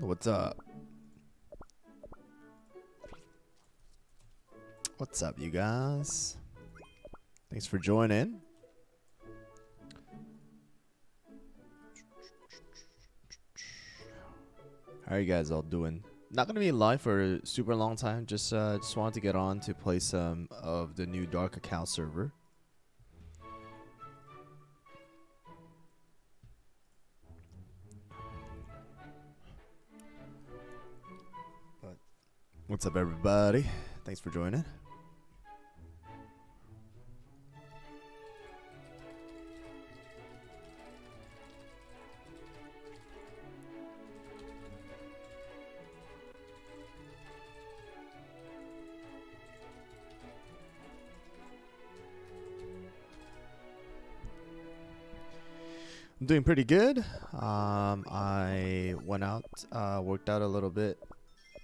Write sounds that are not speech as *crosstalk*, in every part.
What's up? What's up, you guys? Thanks for joining. How are you guys all doing? Not gonna be live for a super long time. Just uh, just wanted to get on to play some of the new Dark Cacao server. What's up, everybody? Thanks for joining. Doing pretty good. Um, I went out, uh, worked out a little bit.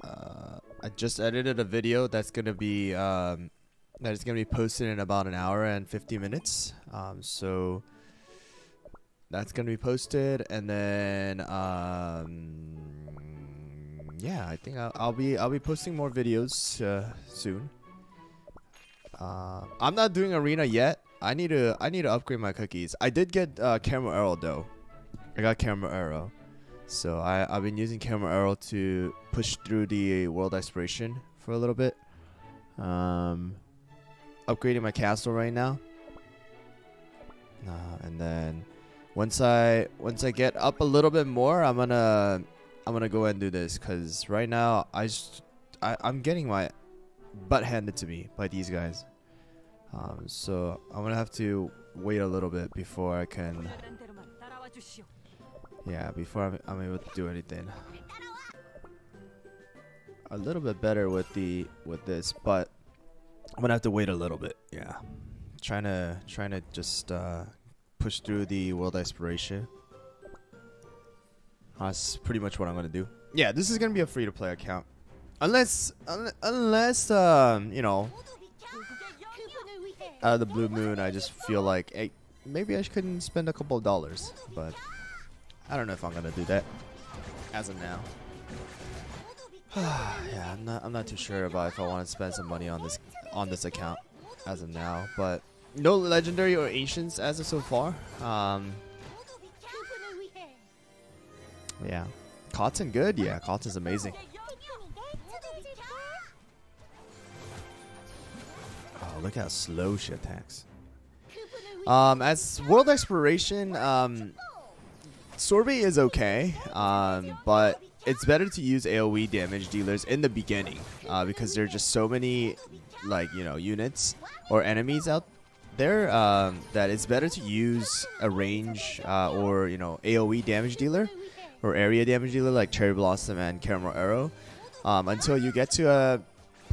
Uh, I just edited a video that's gonna be um, that is gonna be posted in about an hour and 50 minutes. Um, so that's gonna be posted, and then um, yeah, I think I'll, I'll be I'll be posting more videos uh, soon. Uh, I'm not doing arena yet. I need to I need to upgrade my cookies. I did get uh, Caramel Arrow though. I got Caramel Arrow, so I I've been using Caramel Arrow to push through the world exploration for a little bit. Um, upgrading my castle right now. Uh, and then once I once I get up a little bit more, I'm gonna I'm gonna go and do this because right now I just I I'm getting my butt handed to me by these guys. Um, so I'm gonna have to wait a little bit before I can, yeah, before I'm, I'm able to do anything. A little bit better with the with this, but I'm gonna have to wait a little bit. Yeah, trying to trying to just uh, push through the world exploration. That's pretty much what I'm gonna do. Yeah, this is gonna be a free to play account, unless un unless um you know out of the blue moon, I just feel like, hey, maybe I couldn't spend a couple of dollars, but I don't know if I'm gonna do that as of now. *sighs* yeah, I'm not. I'm not too sure about if I want to spend some money on this on this account as of now, but no legendary or ancients as of so far. Um, yeah, Cotton good. Yeah, Cotton's amazing. Look how slow she attacks. Um, as world exploration, um, Sorbet is okay, um, but it's better to use AoE damage dealers in the beginning uh, because there are just so many, like you know, units or enemies out there um, that it's better to use a range uh, or you know AoE damage dealer or area damage dealer like Cherry Blossom and Caramel Arrow um, until you get to a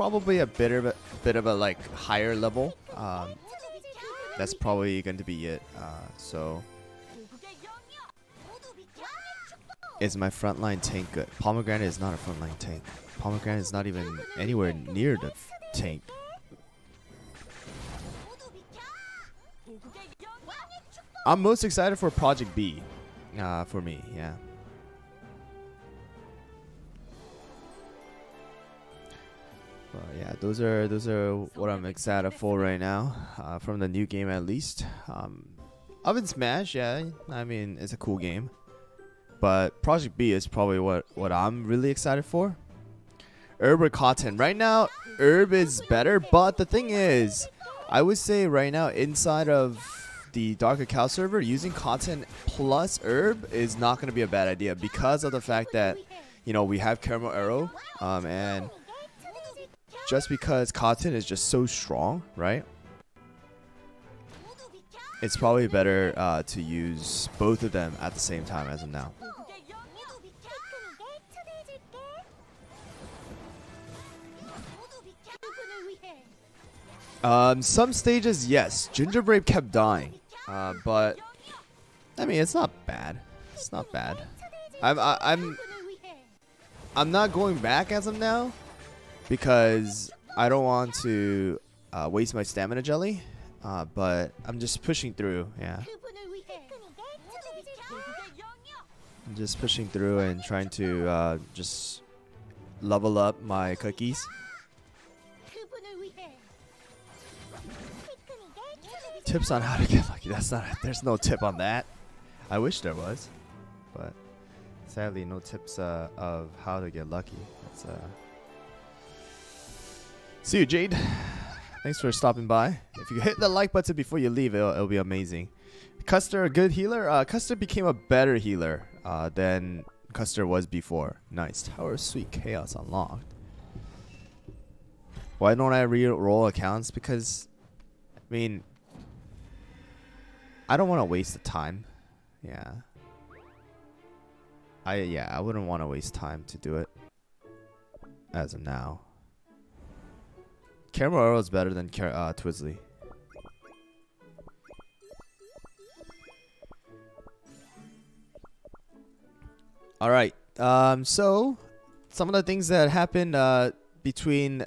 probably a bit of a bit of a like higher level. Um, that's probably going to be it. Uh, so, is my frontline tank good? Pomegranate is not a frontline tank. Pomegranate is not even anywhere near the tank. I'm most excited for Project B. Uh, for me, yeah. But yeah, those are those are what I'm excited for right now, uh, from the new game at least. Um, Oven Smash, yeah, I mean it's a cool game, but Project B is probably what what I'm really excited for. Herb or Cotton? Right now, Herb is better, but the thing is, I would say right now inside of the Dark Cacao server, using Cotton plus Herb is not going to be a bad idea because of the fact that you know we have Caramel Arrow, um, and just because Cotton is just so strong, right? It's probably better uh, to use both of them at the same time as of now. Um, some stages, yes. Gingerbrave kept dying, uh, but I mean, it's not bad. It's not bad. I'm I, I'm I'm not going back as of now because I don't want to uh, waste my stamina jelly. Uh, but I'm just pushing through. Yeah, I'm just pushing through and trying to uh, just level up my cookies. Tips on how to get lucky. That's not. There's no tip on that. I wish there was, but sadly, no tips uh, of how to get lucky. That's, uh... See you, Jade. Thanks for stopping by. If you hit the like button before you leave, it'll, it'll be amazing. Custard, a good healer. Uh, Custard became a better healer uh, than Custard was before. Nice. Tower Sweet Chaos unlocked. Why don't I re-roll accounts? Because, I mean, I don't want to waste the time. Yeah. I yeah, I wouldn't want to waste time to do it. As of now. Arrow is better than uh, Twizzly. All right. Um, so some of the things that happened uh, between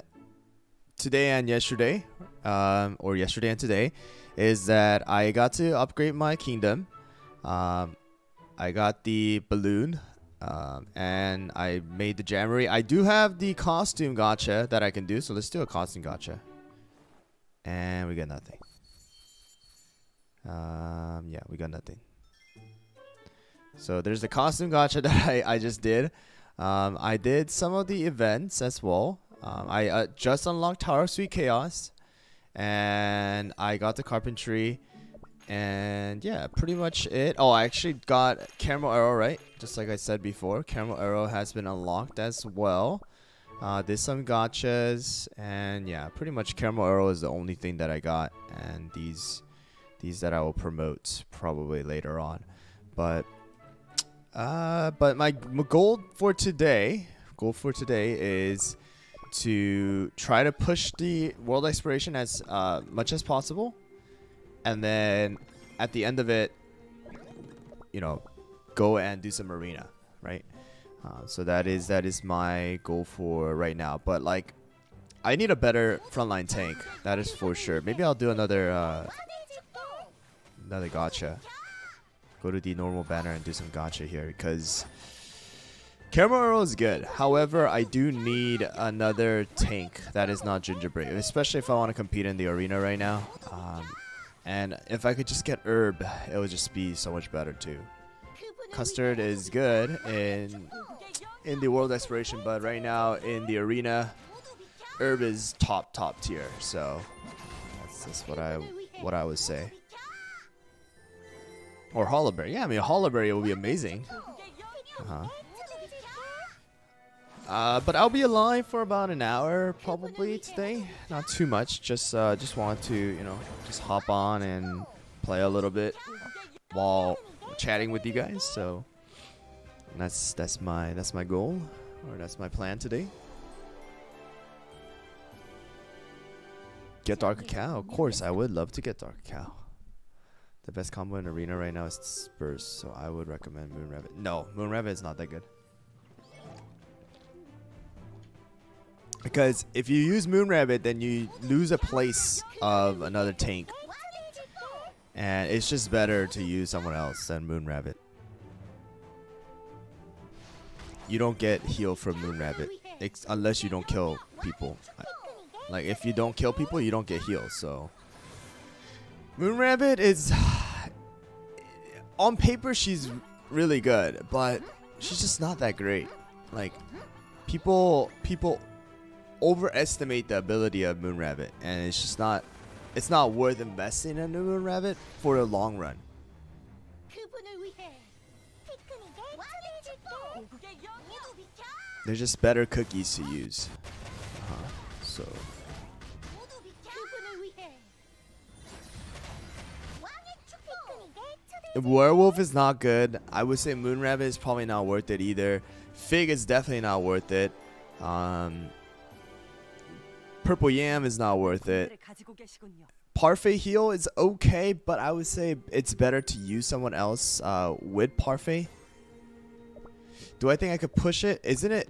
today and yesterday, um, or yesterday and today, is that I got to upgrade my kingdom. Um, I got the balloon, um, and I made the jamboree. I do have the costume gacha that I can do, so let's do a costume gacha. And we got nothing. Um, yeah, we got nothing. So there's the costume gacha *laughs* that I, I just did. Um, I did some of the events as well. Um, I uh, just unlocked Tower Sweet Chaos. And I got the carpentry. And yeah, pretty much it. Oh, I actually got Caramel Arrow, right? Just like I said before. Caramel Arrow has been unlocked as well. Uh, did some gachas, And yeah, pretty much Caramel Arrow is the only thing that I got. And these these that I will promote probably later on. But uh, but my goal for today, goal for today is to try to push the world exploration as uh, much as possible, and then at the end of it, you know, go and do some arena, right? Uh, so that is that is my goal for right now. But like, I need a better frontline tank. That is for sure. Maybe I'll do another uh, another gacha go to the normal banner and do some gacha here because Caramel Arrow is good. However, I do need another tank that is not Gingerbread, especially if I want to compete in the arena right now. Um, and if I could just get Herb, it would just be so much better too. Custard is good in in the world exploration, but right now in the arena, Herb is top top tier. So that's just what I what I would say. Or Hollyberry. Yeah, I mean, Hollyberry would be amazing. Uh-huh. Uh, but I'll be alive for about an hour probably today. Not too much. Just uh, just want to you know just hop on and play a little bit while chatting with you guys. So that's that's my that's my goal or that's my plan today. Get Dark Cow. Of course, I would love to get Dark Cow. The best combo in arena right now is Spurs, so I would recommend Moon Rabbit. No, Moon Rabbit is not that good. Because if you use Moon Rabbit, then you lose a place of another tank. And it's just better to use someone else than Moon Rabbit. You don't get heal from Moon Rabbit unless you don't kill people. Like if you don't kill people, you don't get healed, So Moon Rabbit is on paper she's really good, but she's just not that great. Like people people overestimate the ability of Moon Rabbit and it's just not it's not worth investing in Moon Rabbit for the long run. They're just better cookies to use. Uh -huh. So Werewolf is not good. I would say Moon Rabbit is probably not worth it either. Fig is definitely not worth it. Um, Purple Yam is not worth it. Parfait Heal is okay, but I would say it's better to use someone else uh, with Parfait. Do I think I could push it? Isn't it?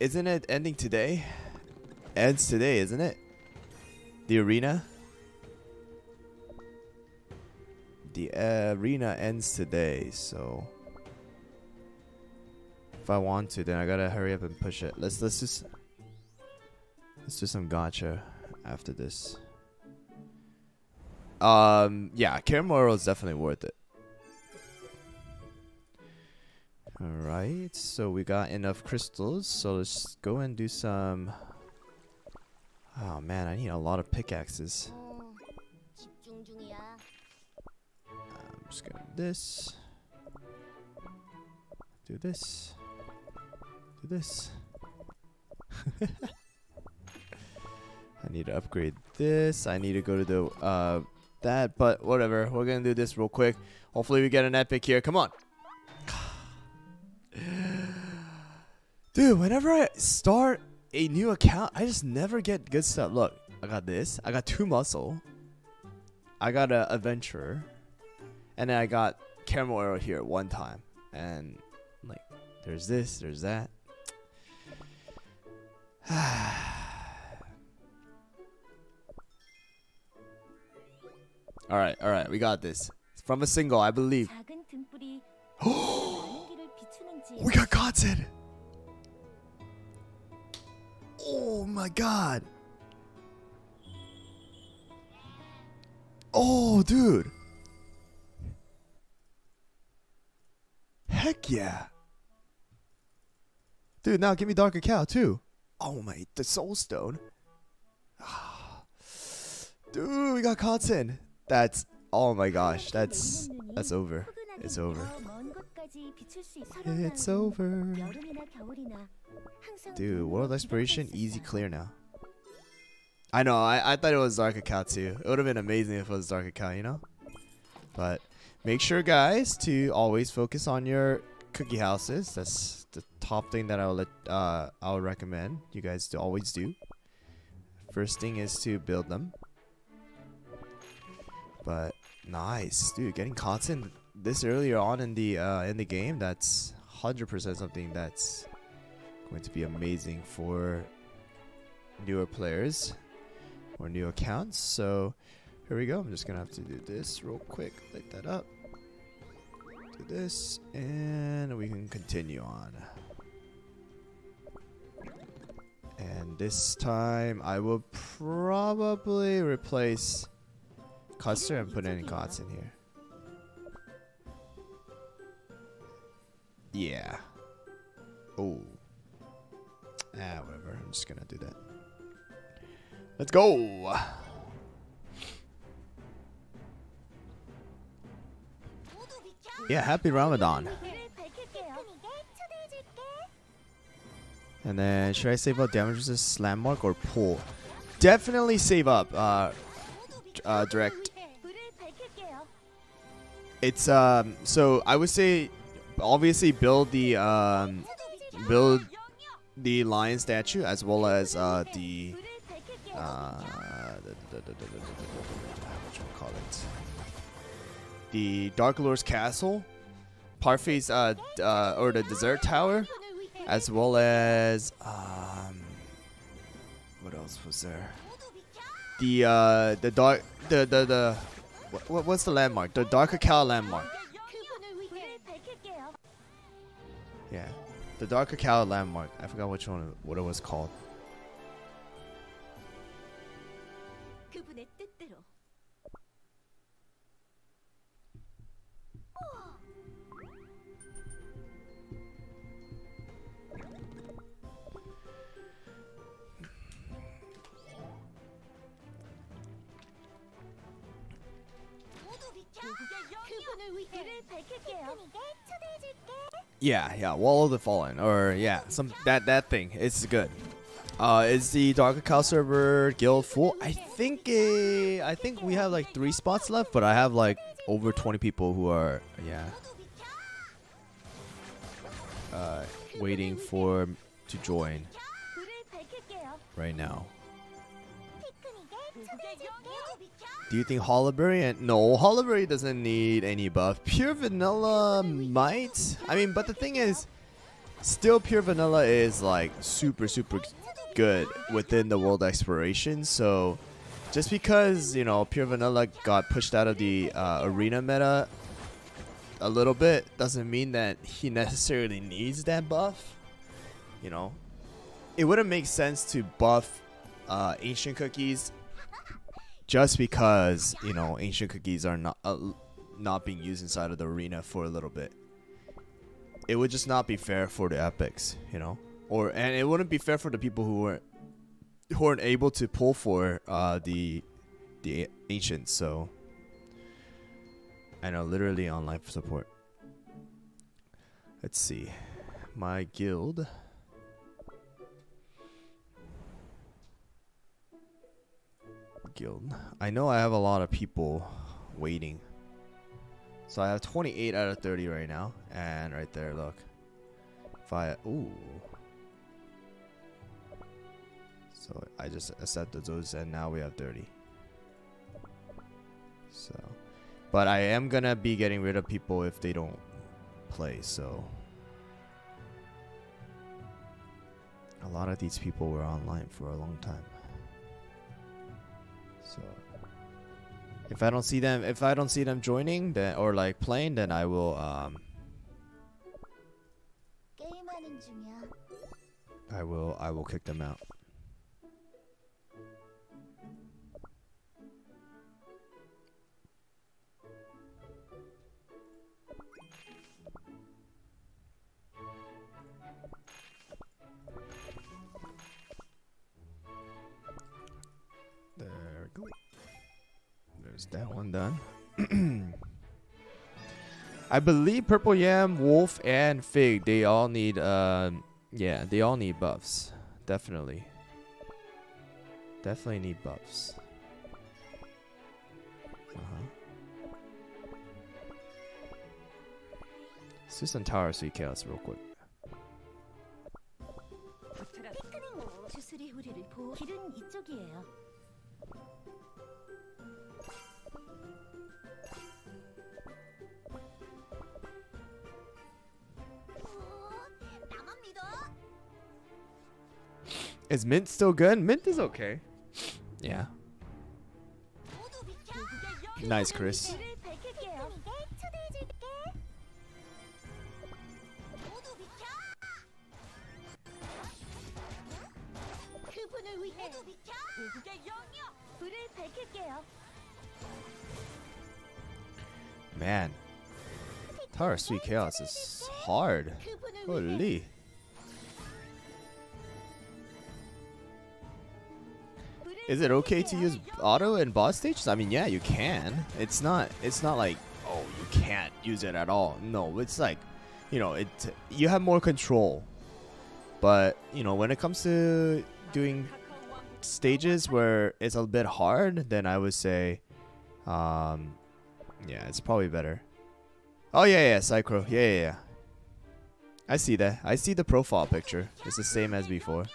Isn't it ending today? Ends today, isn't it? The arena. The arena ends today, so if I want to, then I gotta hurry up and push it. Let's let's just let's do some gacha after this. Um, yeah, Caramel Arrow is definitely worth it. Alright, so we got enough crystals, so let's go and do some... Oh man, I need a lot of pickaxes. I'm just gonna do this. Do this. Do this. *laughs* I need to upgrade this. I need to go to the uh that, but whatever. We're gonna do this real quick. Hopefully we get an epic here. Come on. *sighs* Dude, whenever I start a new account, I just never get good stuff. Look, I got this. I got two muscle. I got a adventurer. And then I got Caramel Arrow here one time. And like there's this, there's that. *sighs* alright, alright, we got this. From a single, I believe. *gasps* we got content! Oh my god. Oh, dude. Heck yeah. Dude, now give me Dark Cow too. Oh my, the Soul Stone. *sighs* Dude, we got content. That's, oh my gosh, that's, that's over. It's over. It's over. Dude, World Exploration, easy clear now. I know, I, I thought it was Dark Cacao too. It would have been amazing if it was Dark Cacao, you know? But make sure, guys, to always focus on your cookie houses. That's the top thing that I'll let, uh, I'll recommend you guys to always do. First thing is to build them. But nice, dude, getting content this earlier on in the uh, in the game, that's 100% something that's going to be amazing for newer players or new accounts. So here we go. I'm just gonna have to do this real quick. Light that up. Do this, and we can continue on. And this time, I will probably replace Custard and put any Gods in here. Yeah. Oh. Ah, whatever. I'm just gonna do that. Let's go! Yeah, happy Ramadan. And then, should I save up damage resist landmark or pull? Definitely save up uh, uh, direct. It's um so I would say obviously build the um build the lion statue as well as uh the uh what call it the Dark Lord's castle, Parfait's uh, uh or the Desert Tower, as well as um what else was there? The uh the dark the the the what, what's the landmark? The Dark Cacao landmark. Yeah, the Dark Cacao landmark. I forgot which one what it was called. Yeah, yeah, Wall of the Fallen, or yeah, some that that thing. It's good. Uh, is the Dark Cacao server guild full? I think uh, I think we have like three spots left, but I have like over 20 people who are yeah uh, waiting for to join right now. Do you think Hollyberry and no Hollyberry doesn't need any buff. Pure vanilla might. I mean, but the thing is, still pure vanilla is like super super good within the world exploration. So just because you know pure vanilla got pushed out of the uh, arena meta a little bit doesn't mean that he necessarily needs that buff. You know, it wouldn't make sense to buff uh, ancient cookies just because you know ancient cookies are not uh, not being used inside of the arena for a little bit. It would just not be fair for the epics, you know, or and it wouldn't be fair for the people who weren't who weren't able to pull for uh, the the ancients. So I know, literally on life support. Let's see, my guild. Guild. I know I have a lot of people waiting. So I have 28 out of 30 right now. And right there, look. If I... Ooh. So I just accepted those and now we have 30. So... But I am gonna be getting rid of people if they don't play, so... A lot of these people were online for a long time. So if I don't see them if I don't see them joining then or like playing then I will um I will I will kick them out. There's that one done. I believe Purple Yam, Wolf, and Fig, they all need, uh, yeah, they all need buffs. Definitely. Definitely need buffs. Uh-huh. Let's do some Tower Sweet Chaos real quick. Is Mint still good? Mint is okay. Yeah. Nice, Chris. Man. Tower Sweet Chaos is hard. Holy. Is it okay to use auto in boss stages? I mean, yeah, you can. It's not. It's not like oh, you can't use it at all. No, it's like, you know, it. You have more control. But you know, when it comes to doing stages where it's a bit hard, then I would say, um, yeah, it's probably better. Oh yeah, yeah, Cycro. Yeah, yeah, yeah. I see that. I see the profile picture. It's the same as before.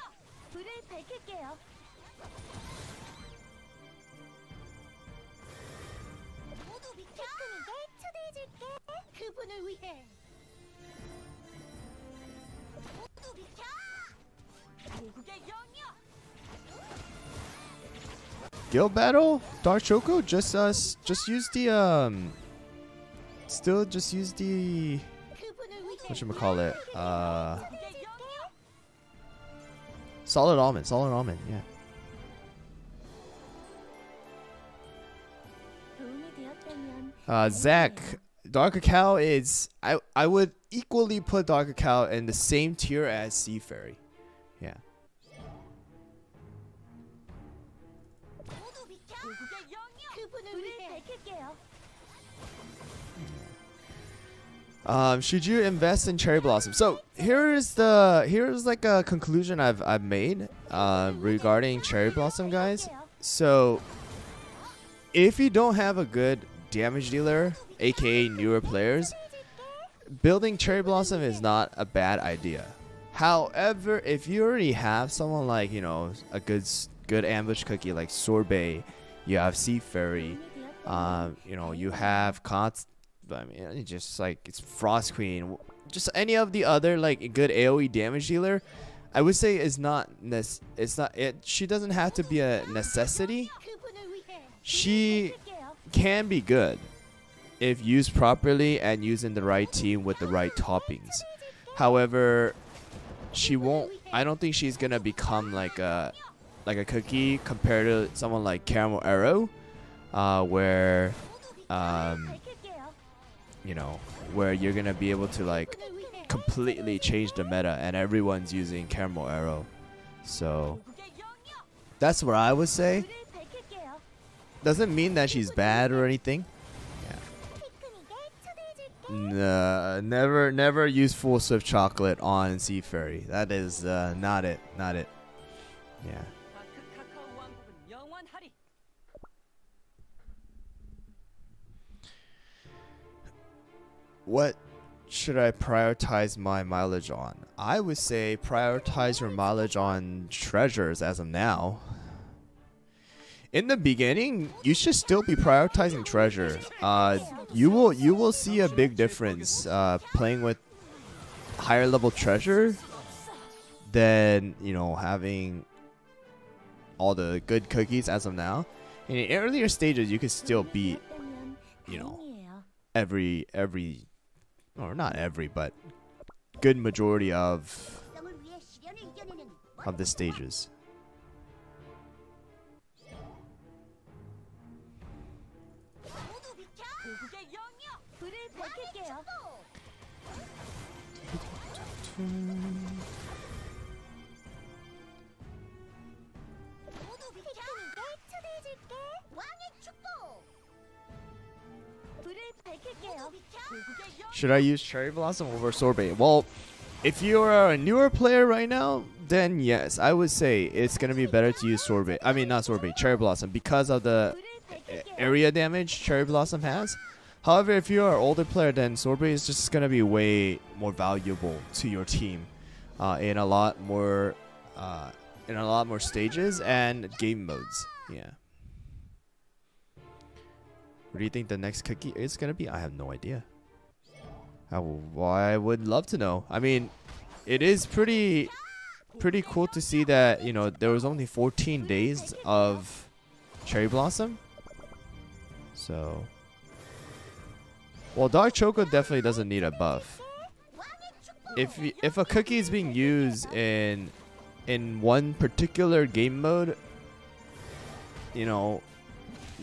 Guild battle? Dark Choco? Just us uh, just use the um still just use the what should call it? Uh Solid almond, solid almond, yeah. Uh Zach, Dark Cacao is I I would equally put Dark Cacao in the same tier as Sea Fairy. Um, should you invest in cherry blossom? So here's the here's like a conclusion I've I've made uh, regarding cherry blossom, guys. So if you don't have a good damage dealer, aka newer players, building cherry blossom is not a bad idea. However, if you already have someone like you know a good good ambush cookie like sorbet, you have sea fairy, um, you know you have const I mean, it's just like it's Frost Queen, just any of the other like good AOE damage dealer. I would say is not it's not it. She doesn't have to be a necessity, she can be good if used properly and used in the right team with the right toppings. However, she won't. I don't think she's gonna become like a like a cookie compared to someone like Caramel Arrow, uh, where um, you know where you're gonna be able to like completely change the meta and everyone's using Caramel Arrow. So that's what I would say. Doesn't mean that she's bad or anything. Yeah. Nah, never, never use full swift chocolate on Sea Fairy. That is uh, not it. Not it. Yeah. What should I prioritize my mileage on? I would say prioritize your mileage on treasures as of now. In the beginning, you should still be prioritizing treasure. Uh, you will you will see a big difference uh, playing with higher level treasure than you know having all the good cookies as of now. In the earlier stages, you could still beat you know every every or not every but good majority of of the stages should I use Cherry Blossom over Sorbet? Well, if you are a newer player right now, then yes, I would say it's going to be better to use Sorbet. I mean, not Sorbet, Cherry Blossom because of the uh, area damage Cherry Blossom has. However, if you are an older player, then Sorbet is just going to be way more valuable to your team uh, in a lot more uh, in a lot more stages and game modes. Yeah. What do you think the next cookie is going to be? I have no idea. Uh, I, w- I would love to know. I mean it is pretty pretty cool to see that you know there was only 14 days of cherry blossom. So well dark choco definitely doesn't need a buff. If if a cookie is being used in in one particular game mode you know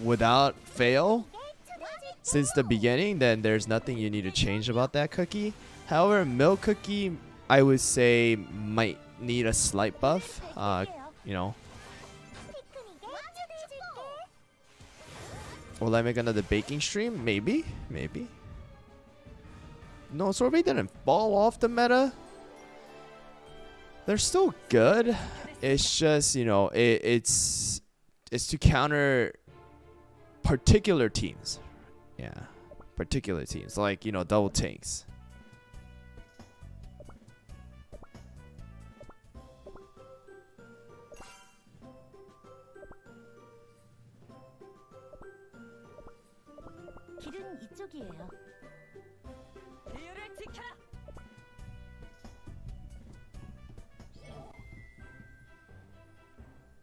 without fail since the beginning, then there's nothing you need to change about that cookie. However, milk cookie, I would say, might need a slight buff. Uh, you know. Will I make another baking stream? Maybe, maybe. No, Sorbet didn't fall off the meta. They're still good. It's just, you know, it, it's it's to counter particular teams, yeah. Particular teams, like, you know, double tanks.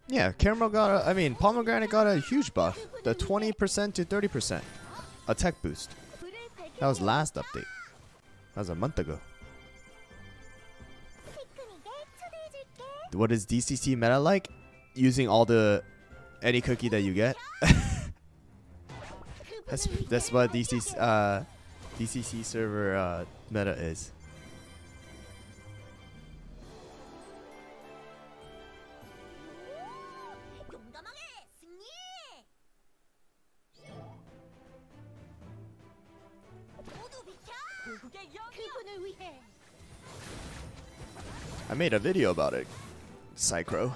Yeah, caramel got a, I mean, pomegranate got a huge buff. The 20% to 30% attack boost. That was last update. That was a month ago. What is DCC meta like? Using all the any cookie that you get. *laughs* that's that's what DCC uh, DCC server uh, meta is. I made a video about it, Psychro.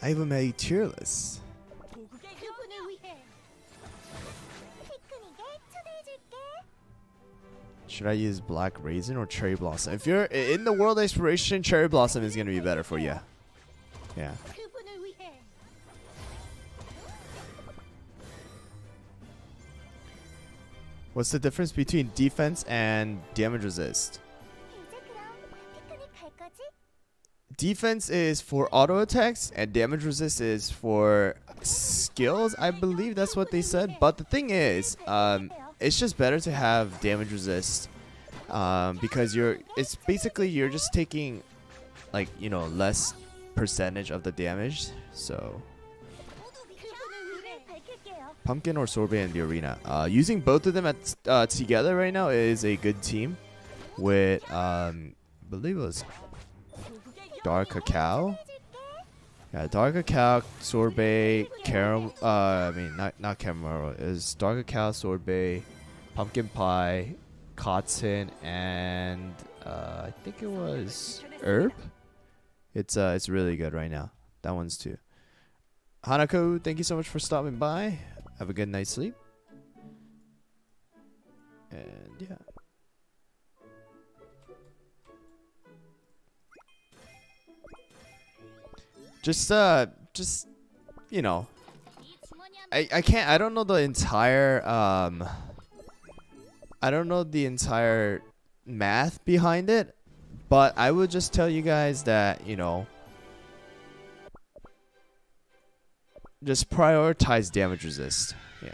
I even made Cheerless. Should I use Black Raisin or Cherry Blossom? If you're in the World Exploration, Cherry Blossom is going to be better for you. Yeah. What's the difference between defense and damage resist? Defense is for auto attacks and damage resist is for skills. I believe that's what they said. But the thing is, um, it's just better to have damage resist um, because you're. It's basically you're just taking, like you know, less percentage of the damage. So. Pumpkin or Sorbet in the Arena. Uh, using both of them at uh, together right now is a good team with, um, I believe it was Dark Cacao. Yeah, Dark Cacao, Sorbet, Caram. Uh, I mean, not not caramel Is Dark Cacao, Sorbet, Pumpkin Pie, Cotton, and uh, I think it was Herb. It's uh, it's really good right now. That one's too. Hanako, thank you so much for stopping by have a good night's sleep. And yeah. Just, uh, just, you know. I, I can't, I don't know the entire, um, I don't know the entire math behind it, but I would just tell you guys that, you know, just prioritize damage resist. Yeah.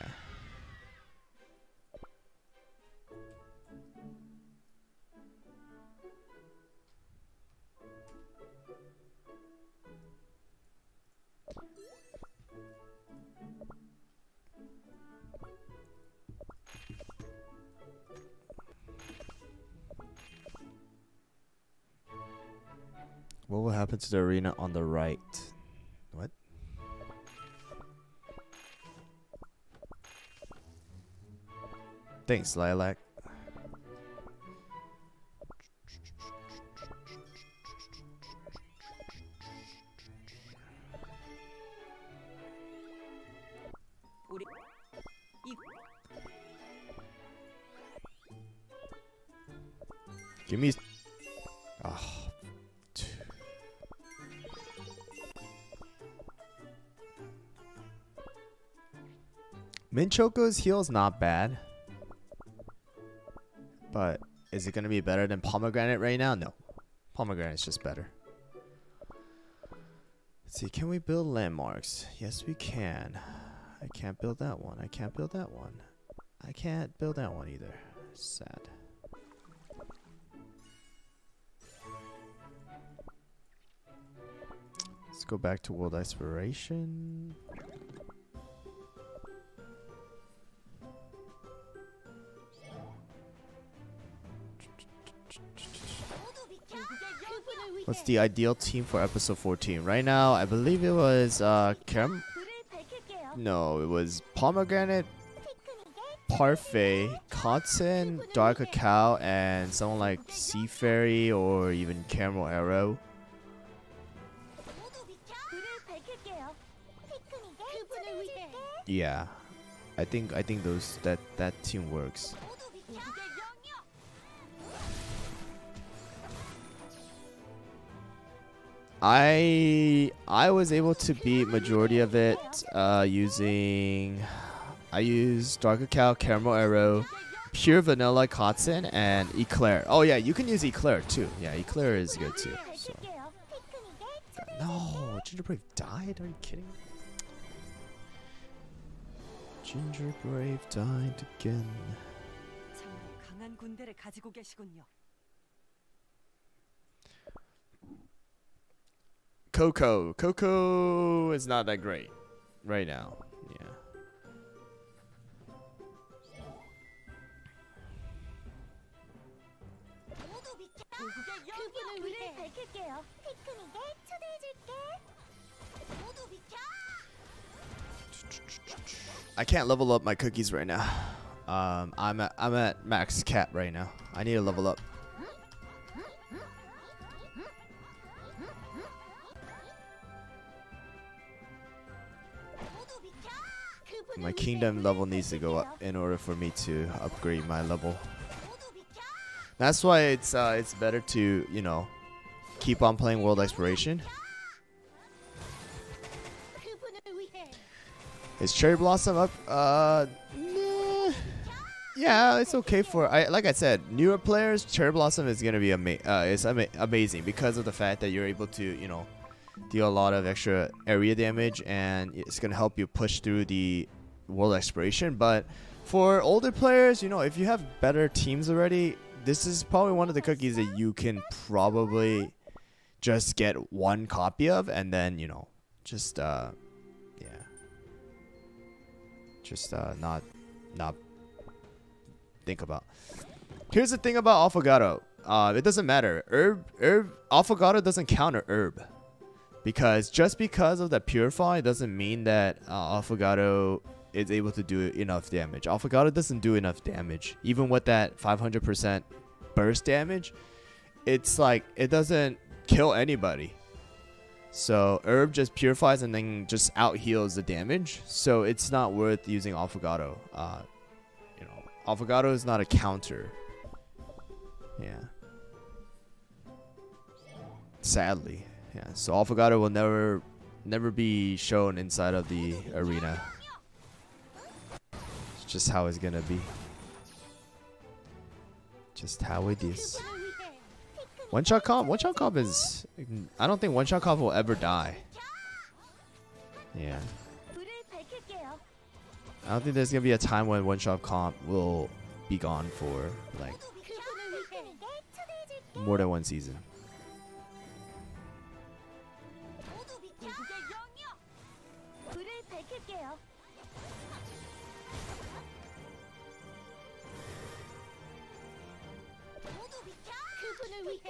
What will happen to the arena on the right? Thanks, Lilac. Give me... Ah, oh. Mint Choco's heal's not bad. But is it going to be better than Pomegranate right now? No. Pomegranate's just better. Let's see, can we build landmarks? Yes, we can. I can't build that one. I can't build that one. I can't build that one either. Sad. Let's go back to World Exploration. What's the ideal team for episode 14? Right now, I believe it was uh, Kerm. No, it was pomegranate, parfait, cotton, dark cacao, and someone like Sea Fairy or even Caramel Arrow. Yeah, I think I think those that that team works. I I was able to beat majority of it uh, using I used dark Cow caramel arrow, pure vanilla cotton, and eclair. Oh yeah, you can use eclair too. Yeah, eclair is good too. So. No, gingerbread died. Are you kidding? me? Gingerbrave died again. Coco. Coco is not that great right now. Yeah. I can't level up my cookies right now. Um, I'm at, I'm at max cap right now. I need to level up. My kingdom level needs to go up in order for me to upgrade my level. That's why it's uh, it's better to, you know, keep on playing World Exploration. Is Cherry Blossom up? Uh. Yeah, it's okay for I like I said, newer players. Cherry Blossom is gonna be ama uh, it's ama amazing because of the fact that you're able to you know deal a lot of extra area damage and it's gonna help you push through the world exploration. But for older players, you know, if you have better teams already, this is probably one of the cookies that you can probably just get one copy of and then you know just uh yeah just uh not not think about. Here's the thing about Affogato. Uh, it doesn't matter. Herb, herb, Affogato doesn't counter herb, because just because of that purify doesn't mean that uh, is able to do enough damage. Affogato doesn't do enough damage, even with that 500% burst damage. It's like it doesn't kill anybody. So herb just purifies and then just out heals the damage. So it's not worth using Affogato. Uh, you know, Affogato is not a counter. Yeah. Sadly, yeah. So Affogato will never, never be shown inside of the arena. Just how it's gonna be. Just how it is. One shot comp. One shot comp is. I don't think one shot comp will ever die. Yeah. I don't think there's gonna be a time when one shot comp will be gone for like more than one season.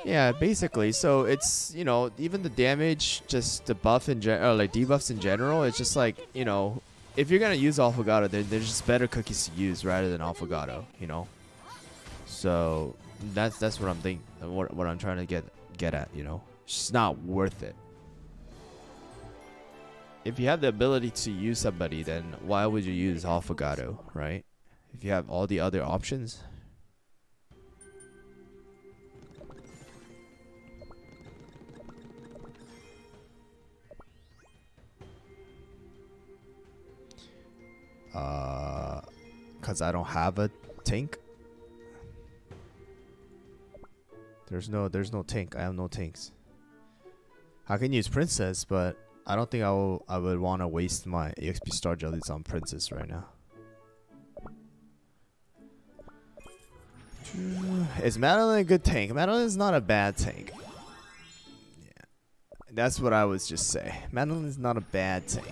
Yeah, basically. So it's you know even the damage, just the buff in gen- or like debuffs in general. It's just like you know if you're gonna use Affogato, then there's just better cookies to use rather than Affogato. You know. So that's that's what I'm thinking. What what I'm trying to get get at. You know, it's just not worth it. If you have the ability to use somebody, then why would you use Affogato, right? If you have all the other options. Uh, cause I don't have a tank. There's no, there's no tank. I have no tanks. I can use princess, but I don't think I will. I would want to waste my exp star jellies on princess right now. *sighs* Is Madeline a good tank? Madeline is not a bad tank. Yeah, that's what I was just say. Madeline is not a bad tank.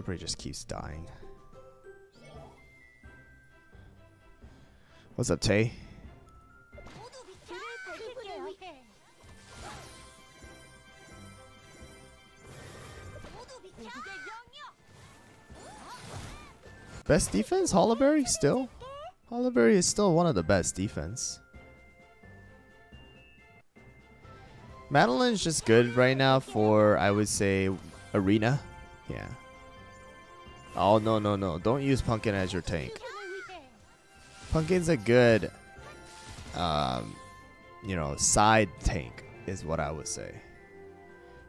Debris just keeps dying. What's up, Tay? Best defense? Hollyberry still? Hollyberry is still one of the best defense. Madeline's just good right now for, I would say, arena. Yeah. Oh, no, no, no. Don't use Pumpkin as your tank. Pumpkin's a good, um, you know, side tank, is what I would say.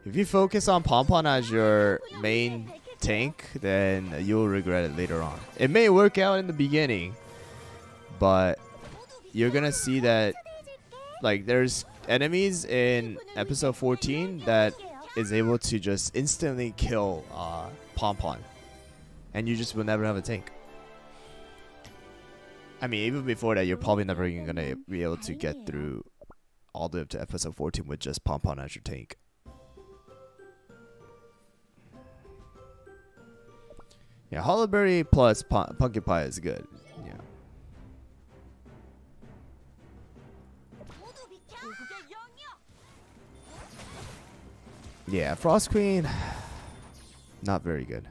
If you focus on Pompon as your main tank, then you'll regret it later on. It may work out in the beginning, but you're gonna see that, like, there's enemies in episode 14 that is able to just instantly kill uh, Pompon and you just will never have a tank. I mean, even before that, you're probably never even gonna be able to get through all the way up to episode 14 with just pom pom as your tank. Yeah, Hollyberry plus pumpkin pie is good. Yeah. Yeah, Frost Queen, *sighs* not very good.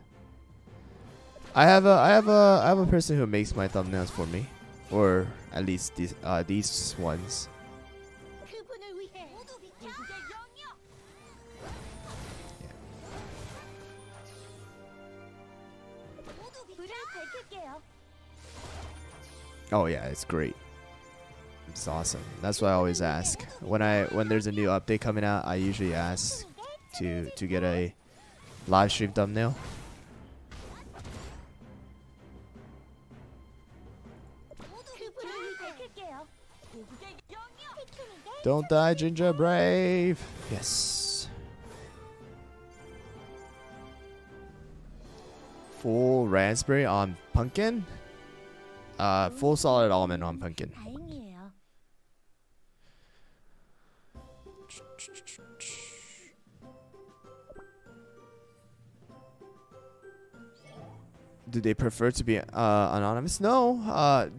I have a I have a I have a person who makes my thumbnails for me, or at least these uh, these ones. Oh yeah, it's great. It's awesome. That's what I always ask when I when there's a new update coming out. I usually ask to to get a live stream thumbnail Don't die, Gingerbrave. Yes. Full raspberry on pumpkin. Uh, full solid almond on pumpkin. Do they prefer to be uh, anonymous? No. Uh,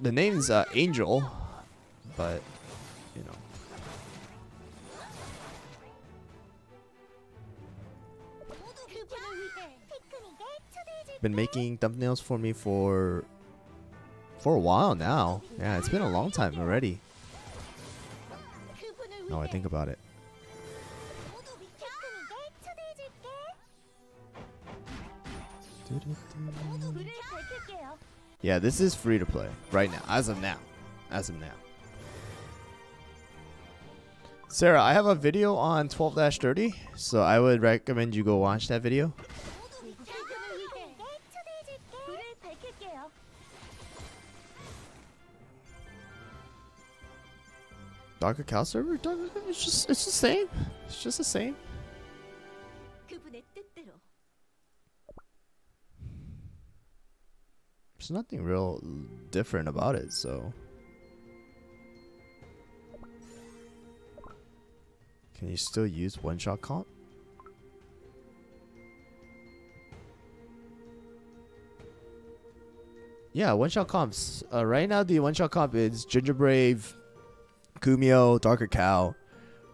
the name's uh, Angel, but you know. Been making thumbnails for me for for a while now. Yeah, it's been a long time already. No, I think about it. Yeah, this is free to play right now, as of now. As of now. Sarah, I have a video on 12-30, so I would recommend you go watch that video. Dark Cacao server? It's just, it's the same. It's just the same. There's nothing real different about it, so... Can you still use one shot comp? Yeah, one shot comps. Uh, right now, the one shot comp is Ginger Brave, Kumiho, Dark Cacao,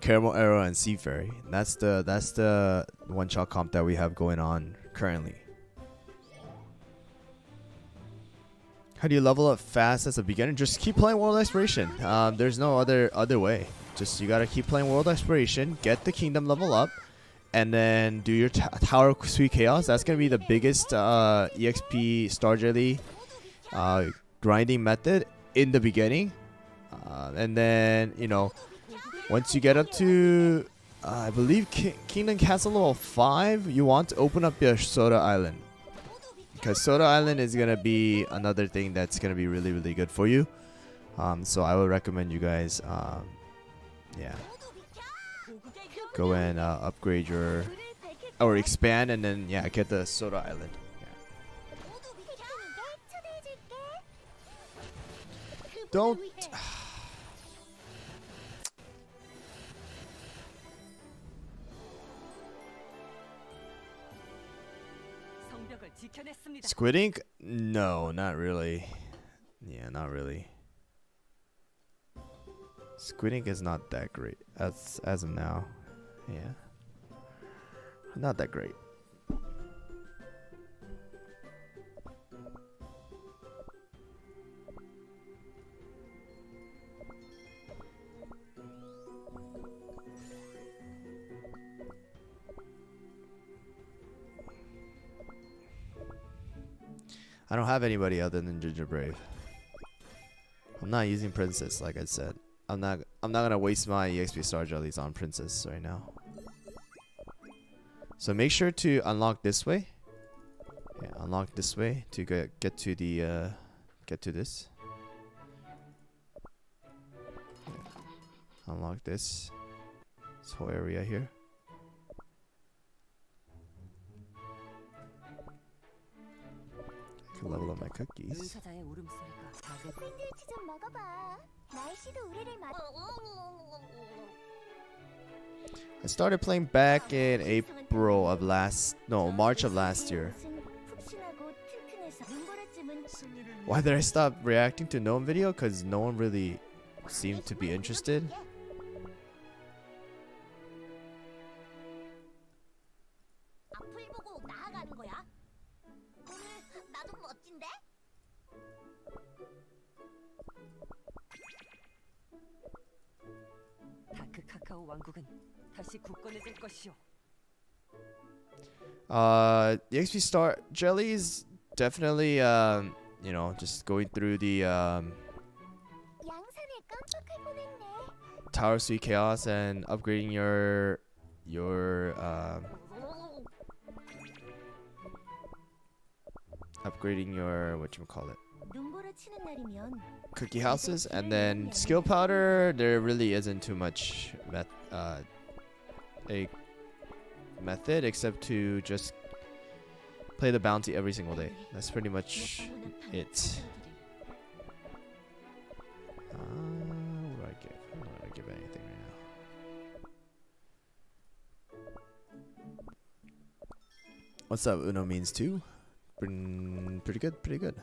Caramel Arrow, and Sea Fairy. That's the that's the one shot comp that we have going on currently. How do you level up fast as a beginner? Just keep playing World Exploration. Um, there's no other other way. Just you gotta keep playing World Exploration, get the Kingdom level up, and then do your Tower Sweet Chaos. That's gonna be the biggest uh, EXP Star Jelly uh, grinding method in the beginning, uh, and then you know once you get up to uh, I believe Ki- Kingdom Castle level five, you want to open up your Soda Island because Soda Island is gonna be another thing that's gonna be really really good for you. Um, so I would recommend you guys, um, yeah. Go and uh, upgrade your or expand and then yeah, get the soda island. Yeah. Don't *sighs* Squid Ink? No, not really. Yeah, not really. Squid is not that great as as of now. Yeah, not that great. I don't have anybody other than Gingerbrave. I'm not using Princess, like I said. I'm not. I'm not gonna waste my EXP Star Jellies on Princess right now. So make sure to unlock this way. Yeah, unlock this way to get get to the uh, get to this. Yeah. Unlock this. This whole area here. level of my cookies. I started playing back in April of last, no, March of last year. Why did I stop reacting to Gnome video? Because no one really seemed to be interested. Uh, the XP star jelly is definitely um, you know just going through the um, tower sweet chaos and upgrading your your um, upgrading your what you call it? cookie houses and then skill powder. There really isn't too much uh, a method except to just play the bounty every single day. That's pretty much it. Uh, what do I give? I don't want to give anything right now? What's up Uno means two? Pretty- pretty good pretty good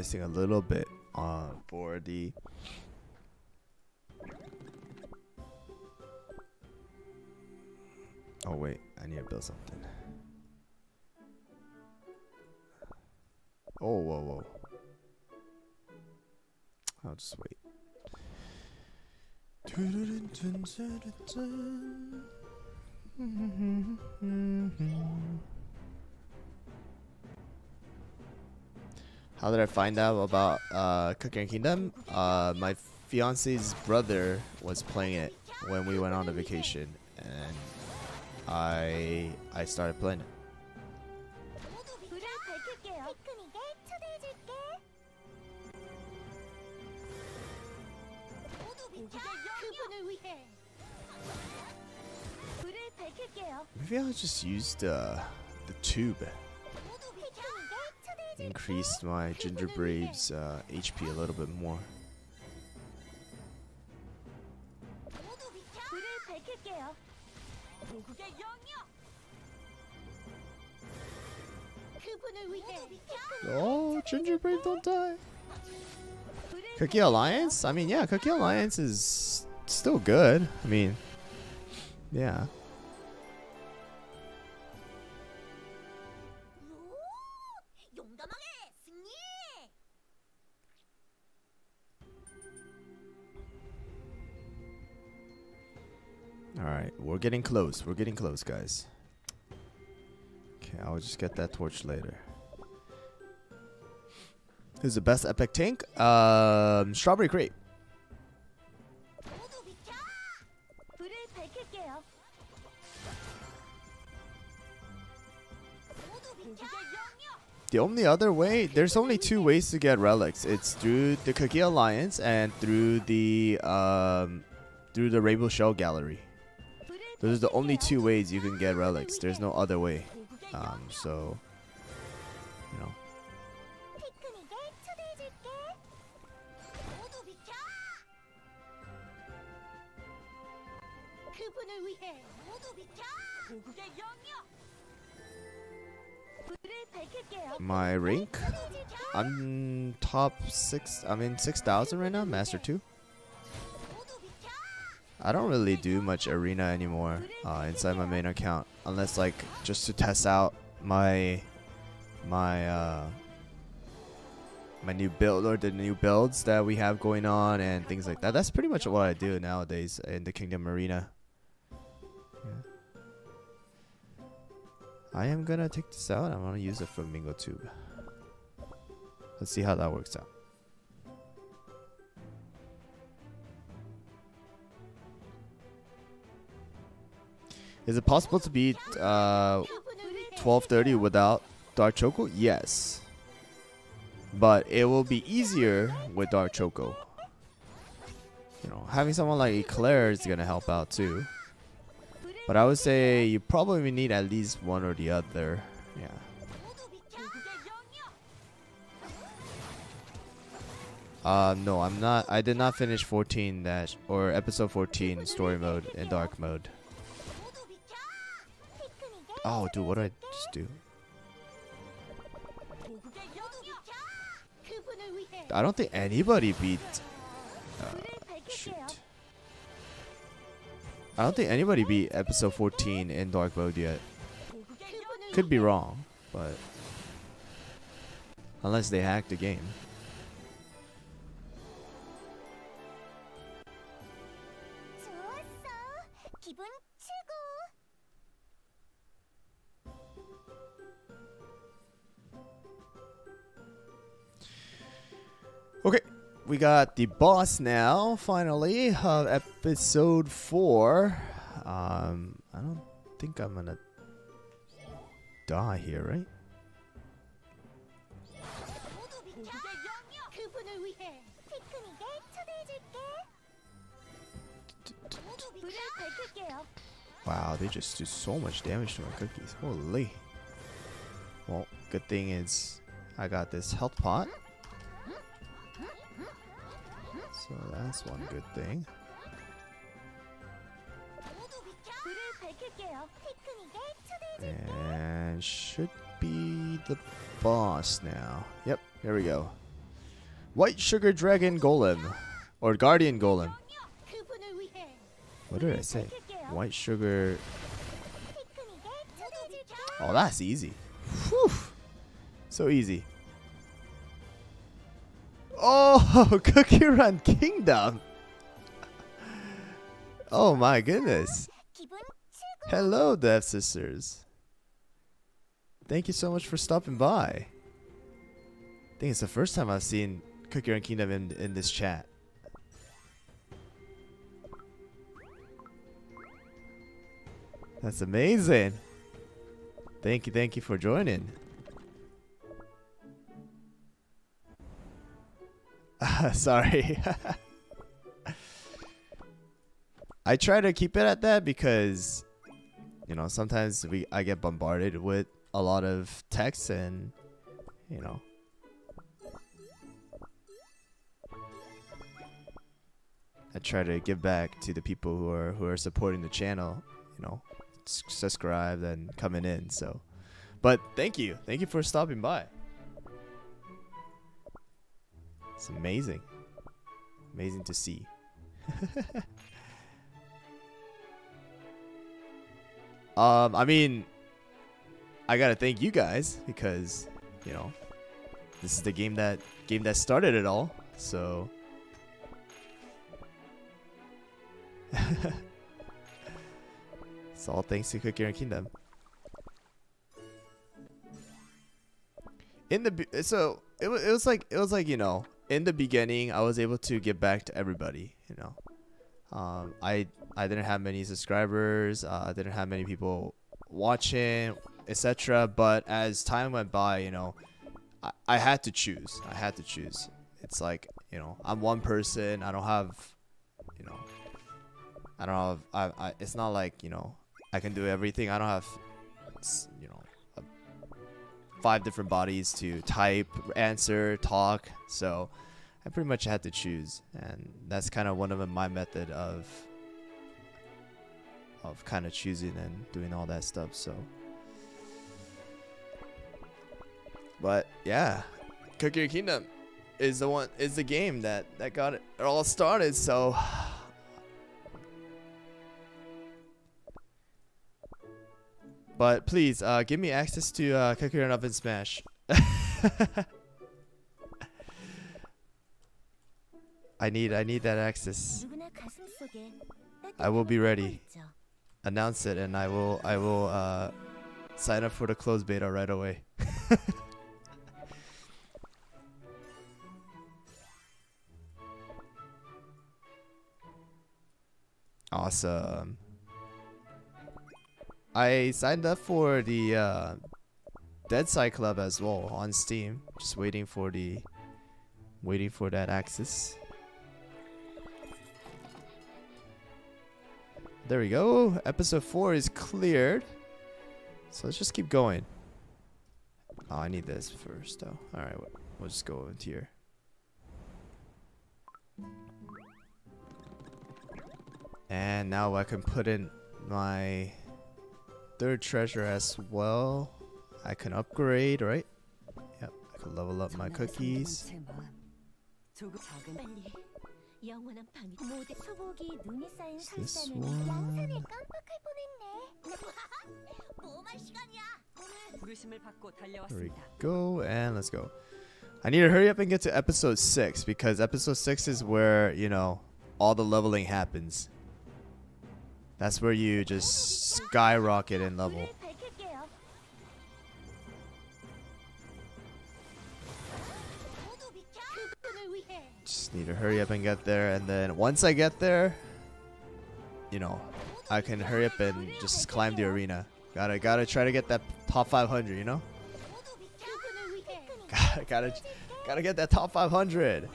missing a little bit for the. Oh wait, I need to build something. Oh whoa whoa. I'll just wait. *laughs* How did I find out about uh, Cookie Run Kingdom? Uh, my fiance's brother was playing it when we went on a vacation, and I I started playing it. Maybe I'll just use the uh, the tube increased my Gingerbrave's uh, HP a little bit more. Oh, Gingerbrave, don't die! Cookie Alliance? I mean, yeah, Cookie Alliance is still good. I mean, yeah. We're getting close. We're getting close, guys. Okay, I'll just get that torch later. Who's the best epic tank? Um, Strawberry Crepe. The only other way, there's only two ways to get relics. It's through the Cookie Alliance and through the um, through the Rainbow Shell Gallery. Those are the only two ways you can get relics. There's no other way. Um, so, you know. My rank? I'm top 6, I'm in 6,000 right now, Master 2. I don't really do much arena anymore uh, inside my main account, unless like just to test out my my uh, my new build or the new builds that we have going on and things like that. That's pretty much what I do nowadays in the Kingdom Arena. Yeah. I am gonna take this out. I'm gonna use a flamingo tube. Let's see how that works out. Is it possible to beat uh, 1230 without Dark Choco? Yes. But it will be easier with Dark Choco. You know, having someone like Eclair is gonna help out too. But I would say you probably need at least one or the other. Yeah. Uh, no, I'm not. I did not finish 14 dash or episode 14 story mode in dark mode. Oh, dude, what did I just do? I don't think anybody beat... Uh, shoot. I don't think anybody beat episode 14 in Dark Mode yet. Could be wrong, but... Unless they hacked the game. Okay, we got the boss now, finally, of episode 4. Um, I don't think I'm gonna die here, right? Wow, they just do so much damage to my cookies. Holy. Well, good thing is I got this health pot. So that's one good thing. And should be the boss now. Yep, here we go. White Sugar Dragon Golem. Or Guardian Golem. What did I say? White Sugar... Oh, that's easy. Whew. So easy. Oh, *laughs* Cookie Run Kingdom. Oh my goodness. Hello, Devsisters. Thank you so much for stopping by. I think it's the first time I've seen Cookie Run Kingdom in, in this chat. That's amazing. Thank you, thank you for joining. *laughs* Sorry. I try to keep it at that because you know, sometimes we I get bombarded with a lot of texts and you know I try to give back to the people who are who are supporting the channel, you know, subscribe and coming in. So, but thank you, thank you for stopping by. It's amazing, amazing to see. *laughs* um, I mean, I gotta thank you guys because you know this is the game that game that started it all. So. *laughs* it's all thanks to Cookie Run Kingdom. In the so it was it was like it was like you know in the beginning I was able to get back to everybody you know um, I I didn't have many subscribers uh, I didn't have many people watching etc but as time went by you know I, I had to choose I had to choose it's like you know I'm one person I don't have you know I don't have. I, I. It's not like you know. I can do everything. I don't have. You know, five different bodies to type, answer, talk. So, I pretty much had to choose, and that's kind of one of my method of. Of kind of choosing and doing all that stuff. So. But yeah, Cookie Kingdom is the one is the game that that got it all started. So. But please, uh, give me access to uh, Cookie Run OvenSmash. *laughs* I need, I need that access. I will be ready. Announce it, and I will, I will uh, sign up for the closed beta right away. *laughs* awesome. I signed up for the uh, Dead Side Club as well on Steam. Just waiting for the, waiting for that access. There we go. Episode four is cleared. So let's just keep going. Oh, I need this first, though. All right, we'll- we'll just go into here. And now I can put in my third treasure as well. I can upgrade, right? Yep, I can level up my cookies. This one? There we go, and let's go. I need to hurry up and get to episode 6 because episode 6 is where, you know, all the leveling happens. That's where you just skyrocket in level. Just need to hurry up and get there, and then once I get there, you know, I can hurry up and just climb the arena. Gotta gotta try to get that top 500, you know? *laughs* gotta gotta gotta get that top 500.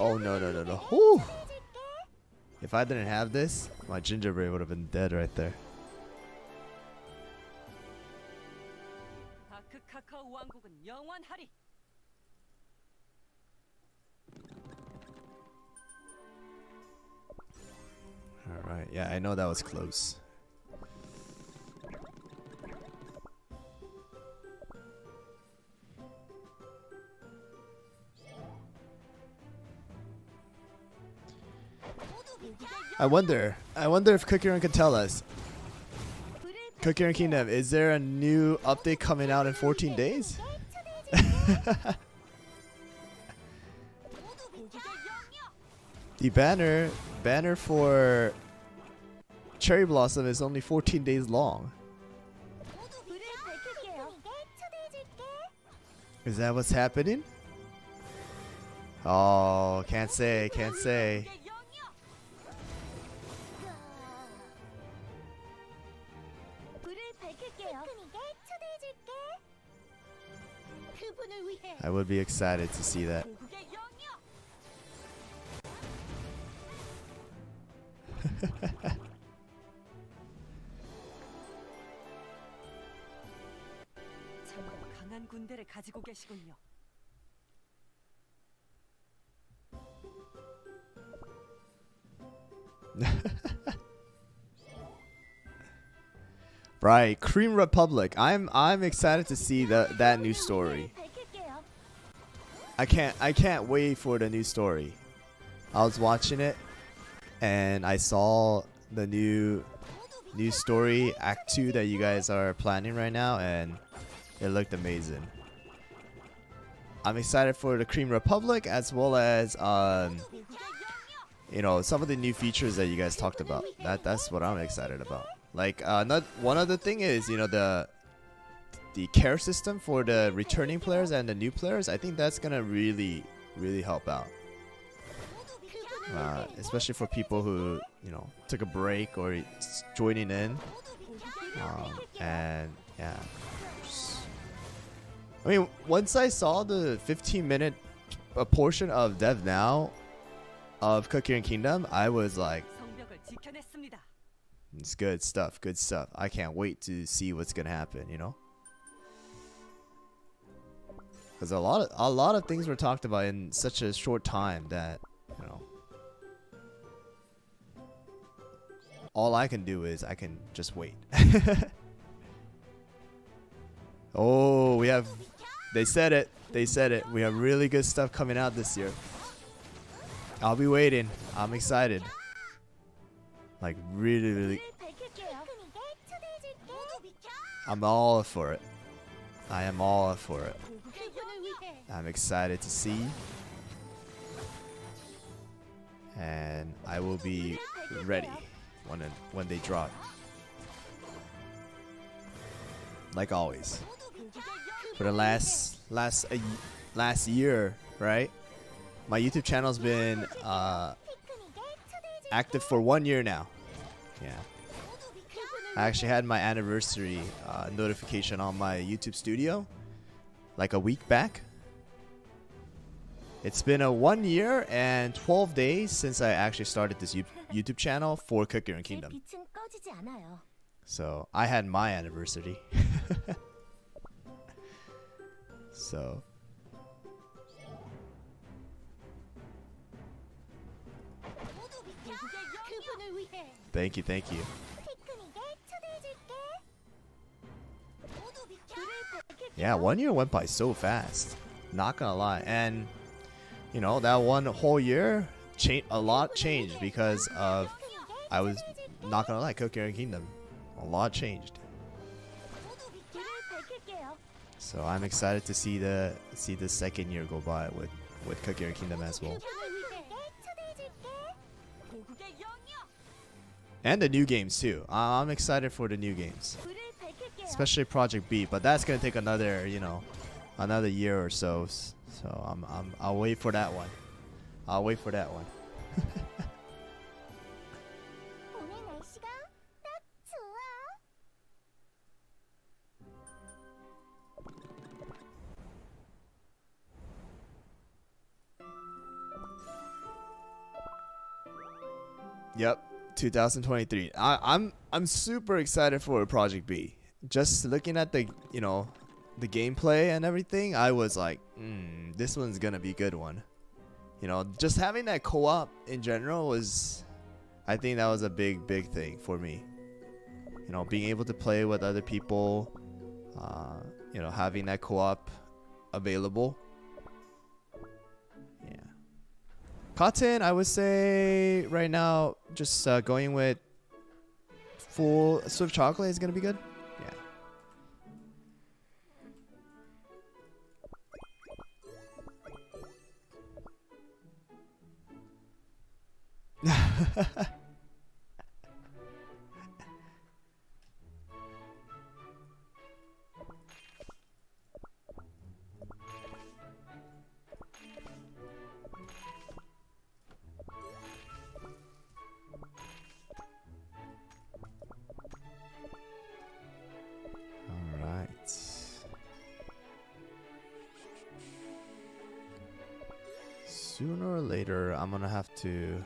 Oh, no, no, no, no. Whew. If I didn't have this, my Gingerbrave would have been dead right there. Alright, yeah, I know that was close. I wonder. I wonder if Cookie Run can tell us. Cookie Run Kingdom, is there a new update coming out in 14 days? *laughs* the banner, banner for Cherry Blossom is only 14 days long. Is that what's happening? Oh, can't say, can't say. I would be excited to see that. *laughs* right, Cream Republic. I'm I'm excited to see the, that new story. I can't I can't wait for the new story. I was watching it and I saw the new new story act 2 that you guys are planning right now and it looked amazing. I'm excited for the Cream Republic as well as um, you know some of the new features that you guys talked about. That that's what I'm excited about. Like uh, not one other thing is you know the the care system for the returning players and the new players, I think that's gonna really, really help out. Uh, especially for people who, you know, took a break or joining in. Um, and yeah. I mean, once I saw the 15 minute a portion of Dev Now of Cookie Run Kingdom, I was like, it's good stuff, good stuff. I can't wait to see what's gonna happen, you know? Because a lot of a lot of things were talked about in such a short time that you know. All I can do is I can just wait. *laughs* oh, we have. They said it. They said it. We have really good stuff coming out this year. I'll be waiting. I'm excited. Like really, really. I'm all for it. I am all for it. I'm excited to see. And I will be ready when, when they drop. Like always. For the last last uh, last year, right? My YouTube channel's been uh, active for one year now. Yeah. I actually had my anniversary uh, notification on my YouTube studio like a week back. It's been a one year and 12 days since I actually started this YouTube channel for Cookie Run Kingdom. So I had my anniversary. *laughs* so. Thank you, thank you. Yeah, one year went by so fast. Not gonna lie. And you know, that one whole year, cha- a lot changed because of, I was not gonna lie, Cookie Run Kingdom. A lot changed. So I'm excited to see the see the second year go by with with Cookie Run Kingdom as well. And the new games too. I'm excited for the new games. Especially Project B, but that's gonna take another, you know, another year or so so I'm, I'm, I'll wait for that one. I'll wait for that one. Yep, 2023. I, I'm, I'm super excited for Project B. Just looking at the you know the gameplay and everything, I was like, mm, this one's gonna be a good one. You know, just having that co-op in general was, I think that was a big, big thing for me. You know, being able to play with other people, uh, you know, having that co-op available. Yeah. Cotton, I would say right now, just uh, going with full Swift chocolate is gonna be good. Sooner or later, I'm gonna have to.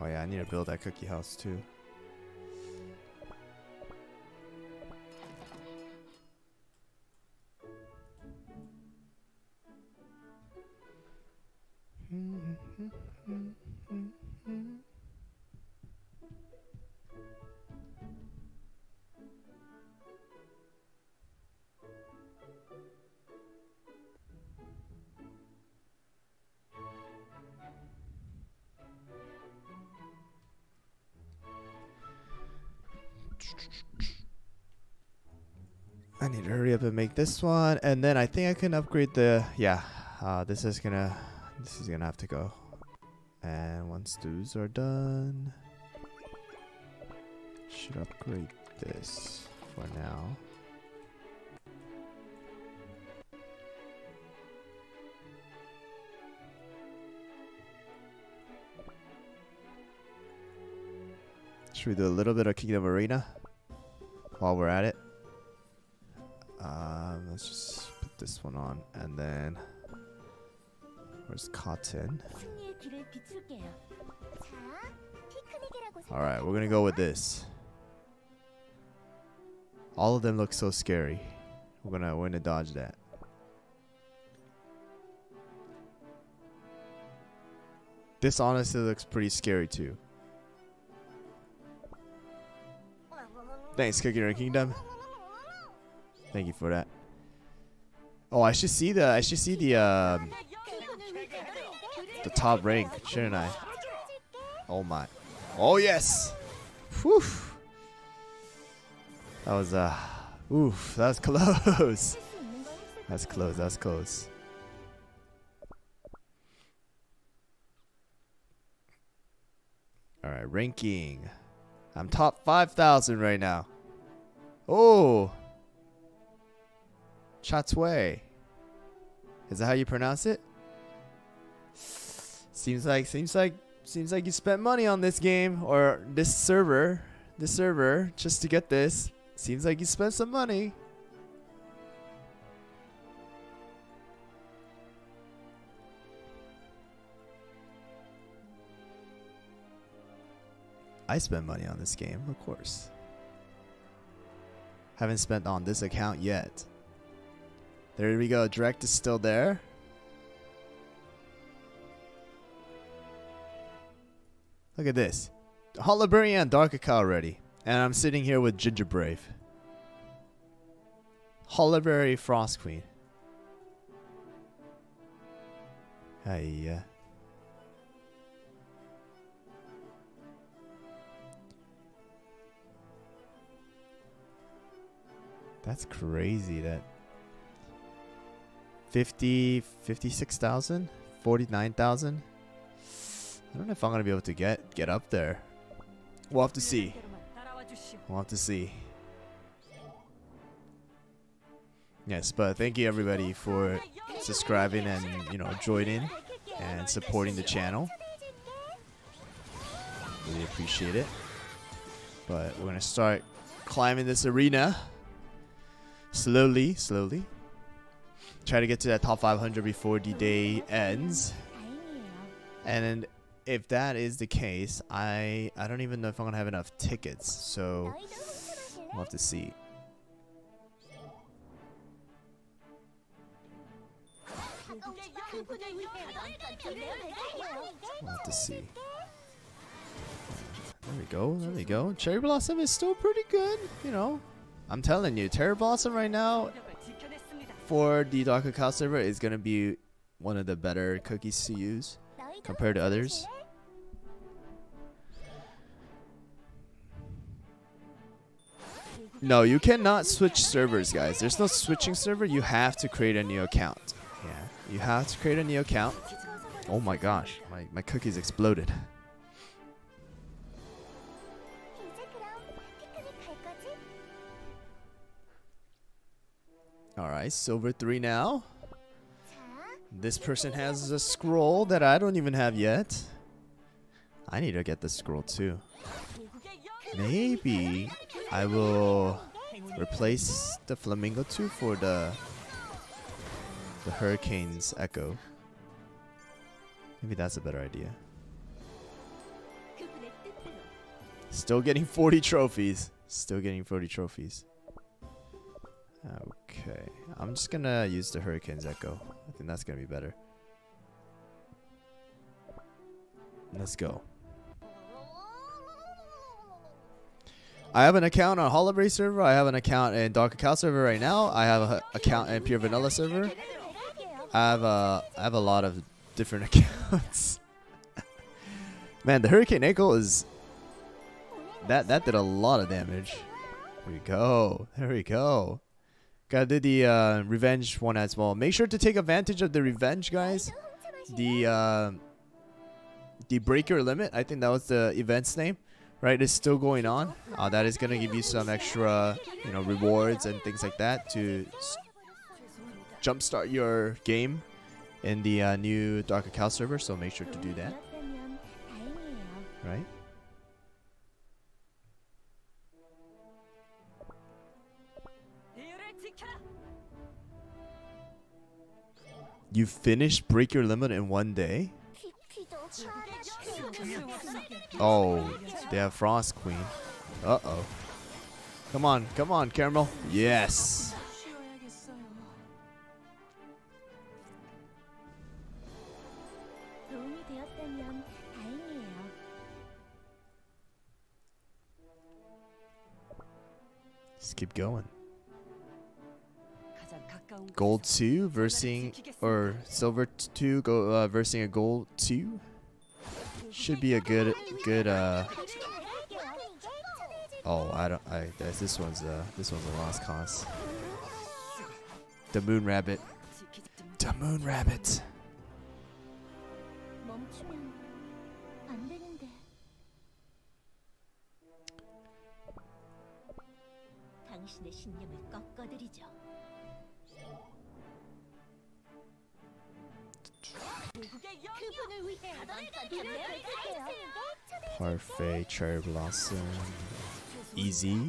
Oh yeah, I need to build that cookie house too. And make this one, and then I think I can upgrade the. Yeah, uh, this is gonna. This is gonna have to go. And once those are done, should upgrade this for now. Should we do a little bit of Kingdom Arena while we're at it? Um, let's just put this one on, and then where's cotton? All right, we're gonna go with this. All of them look so scary. We're gonna we're gonna dodge that. This honestly looks pretty scary too. Thanks, Cookie Run Kingdom. Thank you for that. Oh, I should see the I should see the um, the top rank, shouldn't I? Oh my. Oh yes. Whew. That was uh oof, that's *laughs* close. That's close, that's close. Alright, ranking. I'm top 5,000 right now. Oh! Chatway. Is that how you pronounce it? Seems like seems like seems like you spent money on this game or this server, this server just to get this. Seems like you spent some money. I spent money on this game, of course. Haven't spent on this account yet. There we go. Direct is still there. Look at this. Hollyberry and Dark Cacao already. And I'm sitting here with Ginger Brave. Hollyberry Frost Queen. Hey. That's crazy that 50, 56,000, 49,000. I don't know if I'm going to be able to get get up there. We'll have to see. We'll have to see. Yes, but thank you everybody for subscribing and, you know, joining and supporting the channel. Really appreciate it. But we're going to start climbing this arena. Slowly, slowly try to get to that top 500 before the day ends. And if that is the case, I I don't even know if I'm gonna have enough tickets. So we'll have to see. We'll have to see. There we go. There we go. Cherry Blossom is still pretty good, you know. I'm telling you, Cherry Blossom right now for the Dark Cacao server is going to be one of the better cookies to use compared to others. No, you cannot switch servers, guys. There's no switching server. You have to create a new account. Yeah, you have to create a new account. Oh my gosh, my, my cookies exploded. Alright, silver 3 now. This person has a scroll that I don't even have yet. I need to get the scroll too. Maybe I will replace the Flamingo 2 for the, the Hurricane's Echo. Maybe that's a better idea. Still getting 40 trophies. Still getting 40 trophies. Okay, I'm just gonna use the Hurricane's Echo. I think that's gonna be better. Let's go. I have an account on Hollyberry server. I have an account in Dark Cacao server right now. I have an account in Pure Vanilla server. I have a, I have a lot of different *laughs* accounts. Man, the Hurricane Echo is... That, that did a lot of damage. Here we go. There we go. Gotta do the uh, revenge one as well. Make sure to take advantage of the revenge, guys. The uh, the breaker limit. I think that was the event's name, right? It's still going on. Uh, that is gonna give you some extra, you know, rewards and things like that to jumpstart your game in the uh, new Dark Cacao server. So make sure to do that. Right. You finished Break Your Limit in one day? Oh, they have Frost Queen. Uh-oh. Come on, come on, Caramel. Yes! Just keep going gold 2 versus or silver 2 go uh, versus a gold 2 should be a good good uh oh I don't I this one's uh this one's a lost cause. The moon rabbit. The moon rabbit. Parfait, Cherry Blossom, Easy.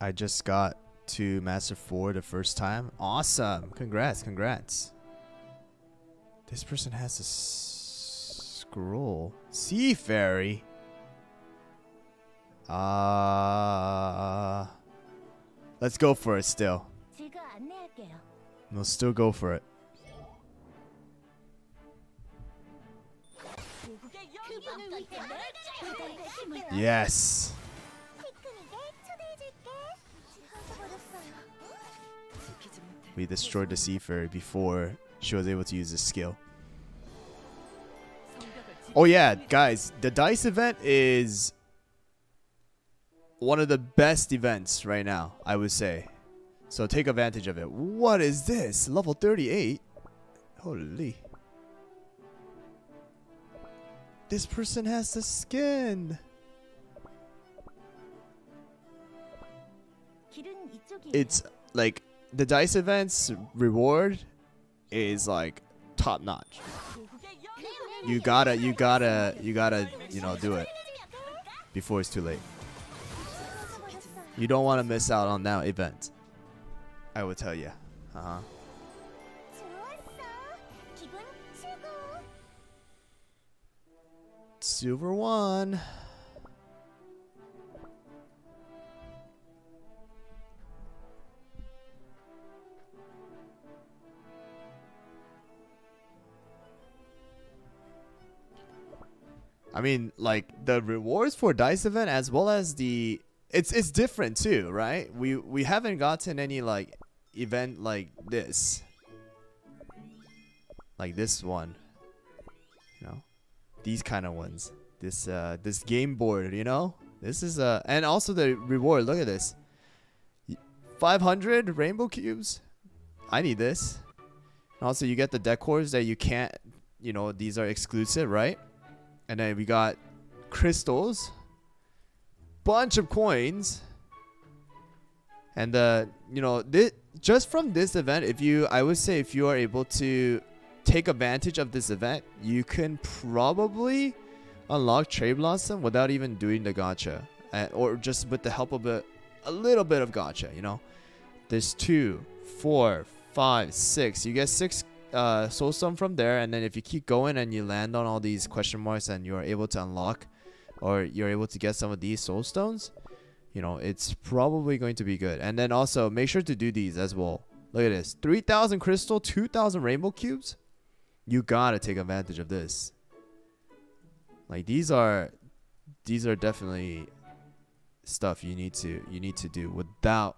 I just got to Master 4 the first time. Awesome! Congrats, congrats. This person has a scroll. Sea Fairy? Ah. Uh, Let's go for it still. We'll still go for it. Yes. We destroyed the Sea Fairy before she was able to use this skill. Oh yeah, guys, the DICE event is one of the best events right now, I would say. So take advantage of it. What is this? Level 38? Holy. This person has the skin. It's like the dice events reward is like top notch. You gotta, you gotta, you gotta, you know, do it before it's too late. You don't want to miss out on that event. I will tell you. Uh-huh. Silver one. I mean, like, the rewards for Dice event as well as the it's it's different too, right? We we haven't gotten any like event like this, like this one, you know these kind of ones. This uh this game board, you know? This is uh and also the reward, look at this. 500 rainbow cubes. I need this. And also you get the decors that you can't, you know, these are exclusive, right? And then we got crystals. Bunch of coins. And uh, you know, this just from this event, if you I would say if you are able to take advantage of this event, you can probably unlock Cherry Blossom without even doing the gacha, or just with the help of a, a little bit of gacha. You know, there's two, four, five, six. You get six uh, soul stone from there, and then if you keep going and you land on all these question marks, and you are able to unlock, or you're able to get some of these soul stones. You know, it's probably going to be good. And then also make sure to do these as well. Look at this 3,000 crystal, 2,000 rainbow cubes you gotta take advantage of this. Like these are these are definitely stuff you need to you need to do without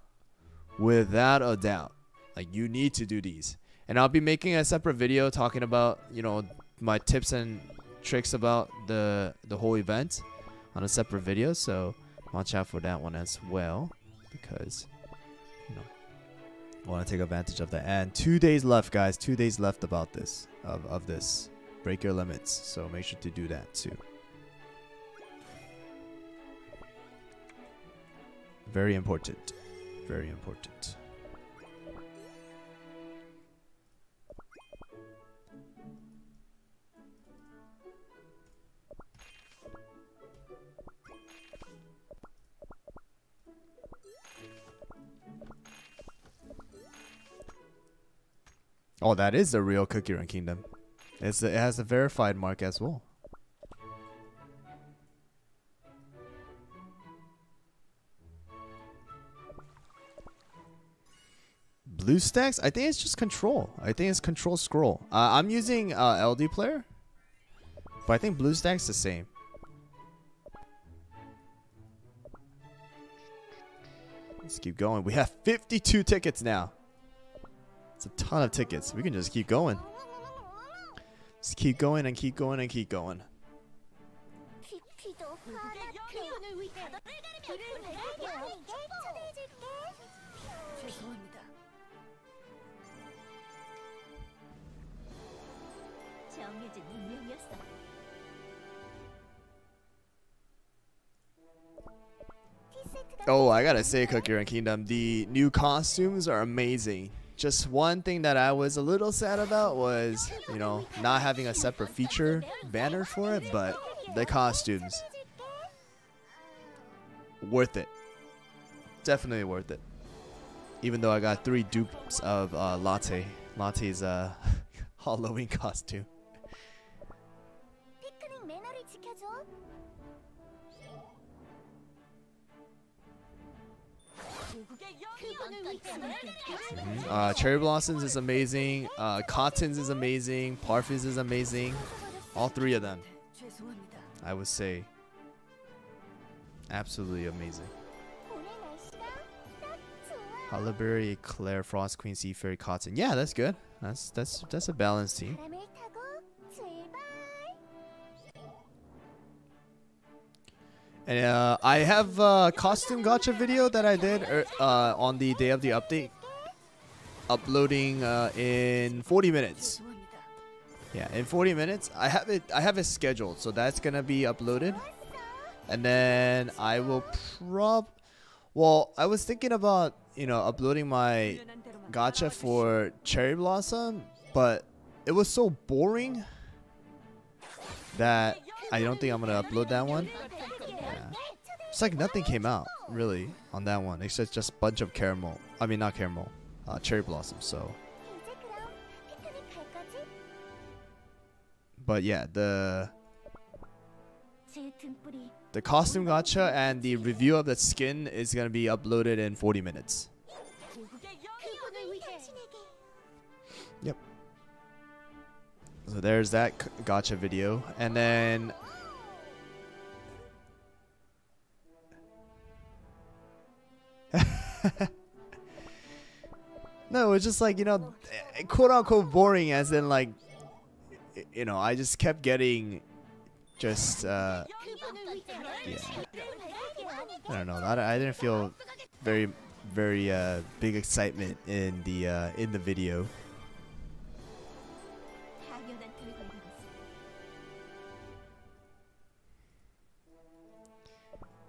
without a doubt. Like you need to do these. And I'll be making a separate video talking about, you know, my tips and tricks about the the whole event on a separate video, so watch out for that one as well because you know I want to take advantage of that. And two days left, guys. Two days left about this of, of this. Break your limits. So make sure to do that too. Very important. Very important. Oh, that is the real Cookie Run Kingdom. It's it has a verified mark as well. BlueStacks? I think it's just control. I think it's control scroll. Uh, I'm using uh, LD player, but I think BlueStacks the same. Let's keep going. We have 52 tickets now. It's a ton of tickets. We can just keep going. Just keep going and keep going and keep going. Oh, I gotta say, Cookie Run Kingdom, the new costumes are amazing. Just one thing that I was a little sad about was, you know, not having a separate feature banner for it, but the costumes, worth it. Definitely worth it. Even though I got three dupes of uh, Latte. Latte's uh, *laughs* Halloween costume. Uh, Cherry Blossoms is amazing. Uh, Cottons is amazing. Parfums is amazing. All three of them. I would say. Absolutely amazing. Hollyberry, Claire, Frost Queen, Seafair, Cotton. Yeah, that's good. That's that's that's a balanced team. And uh, I have a costume gacha video that I did er, uh, on the day of the update, uploading uh, in 40 minutes. Yeah, in 40 minutes. I have it. I have it scheduled, so that's gonna be uploaded, and then I will prob. Well, I was thinking about you know uploading my gacha for Cherry Blossom, but it was so boring that I don't think I'm gonna upload that one. It's like nothing came out really on that one except just a bunch of caramel. I mean not caramel, uh, cherry blossom. So, but yeah, the the costume gacha and the review of the skin is gonna be uploaded in 40 minutes. Yep. So there's that gacha video, and then *laughs* no, it's just like, you know, quote unquote boring, as in, like, you know, I just kept getting just, uh, yeah. I don't know. I, I didn't feel very, very, uh, big excitement in the, uh, in the video.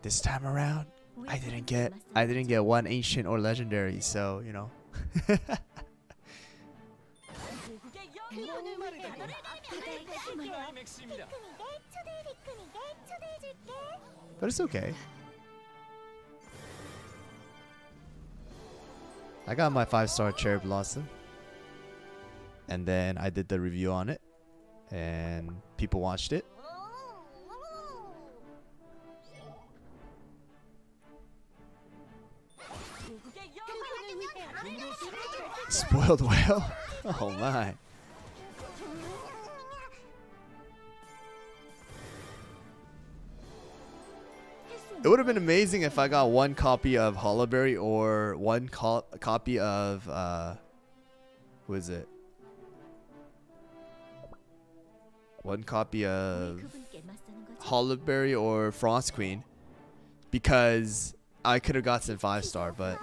This time around, I didn't get I didn't get one ancient or legendary, so you know. *laughs* but it's okay. I got my five star cherry blossom. And then I did the review on it. And people watched it. spoiled *laughs* whale? Oh my. It would have been amazing if I got one copy of Hollyberry or one co copy of, uh, who is it? One copy of Hollyberry or Frost Queen because I could have gotten five star, but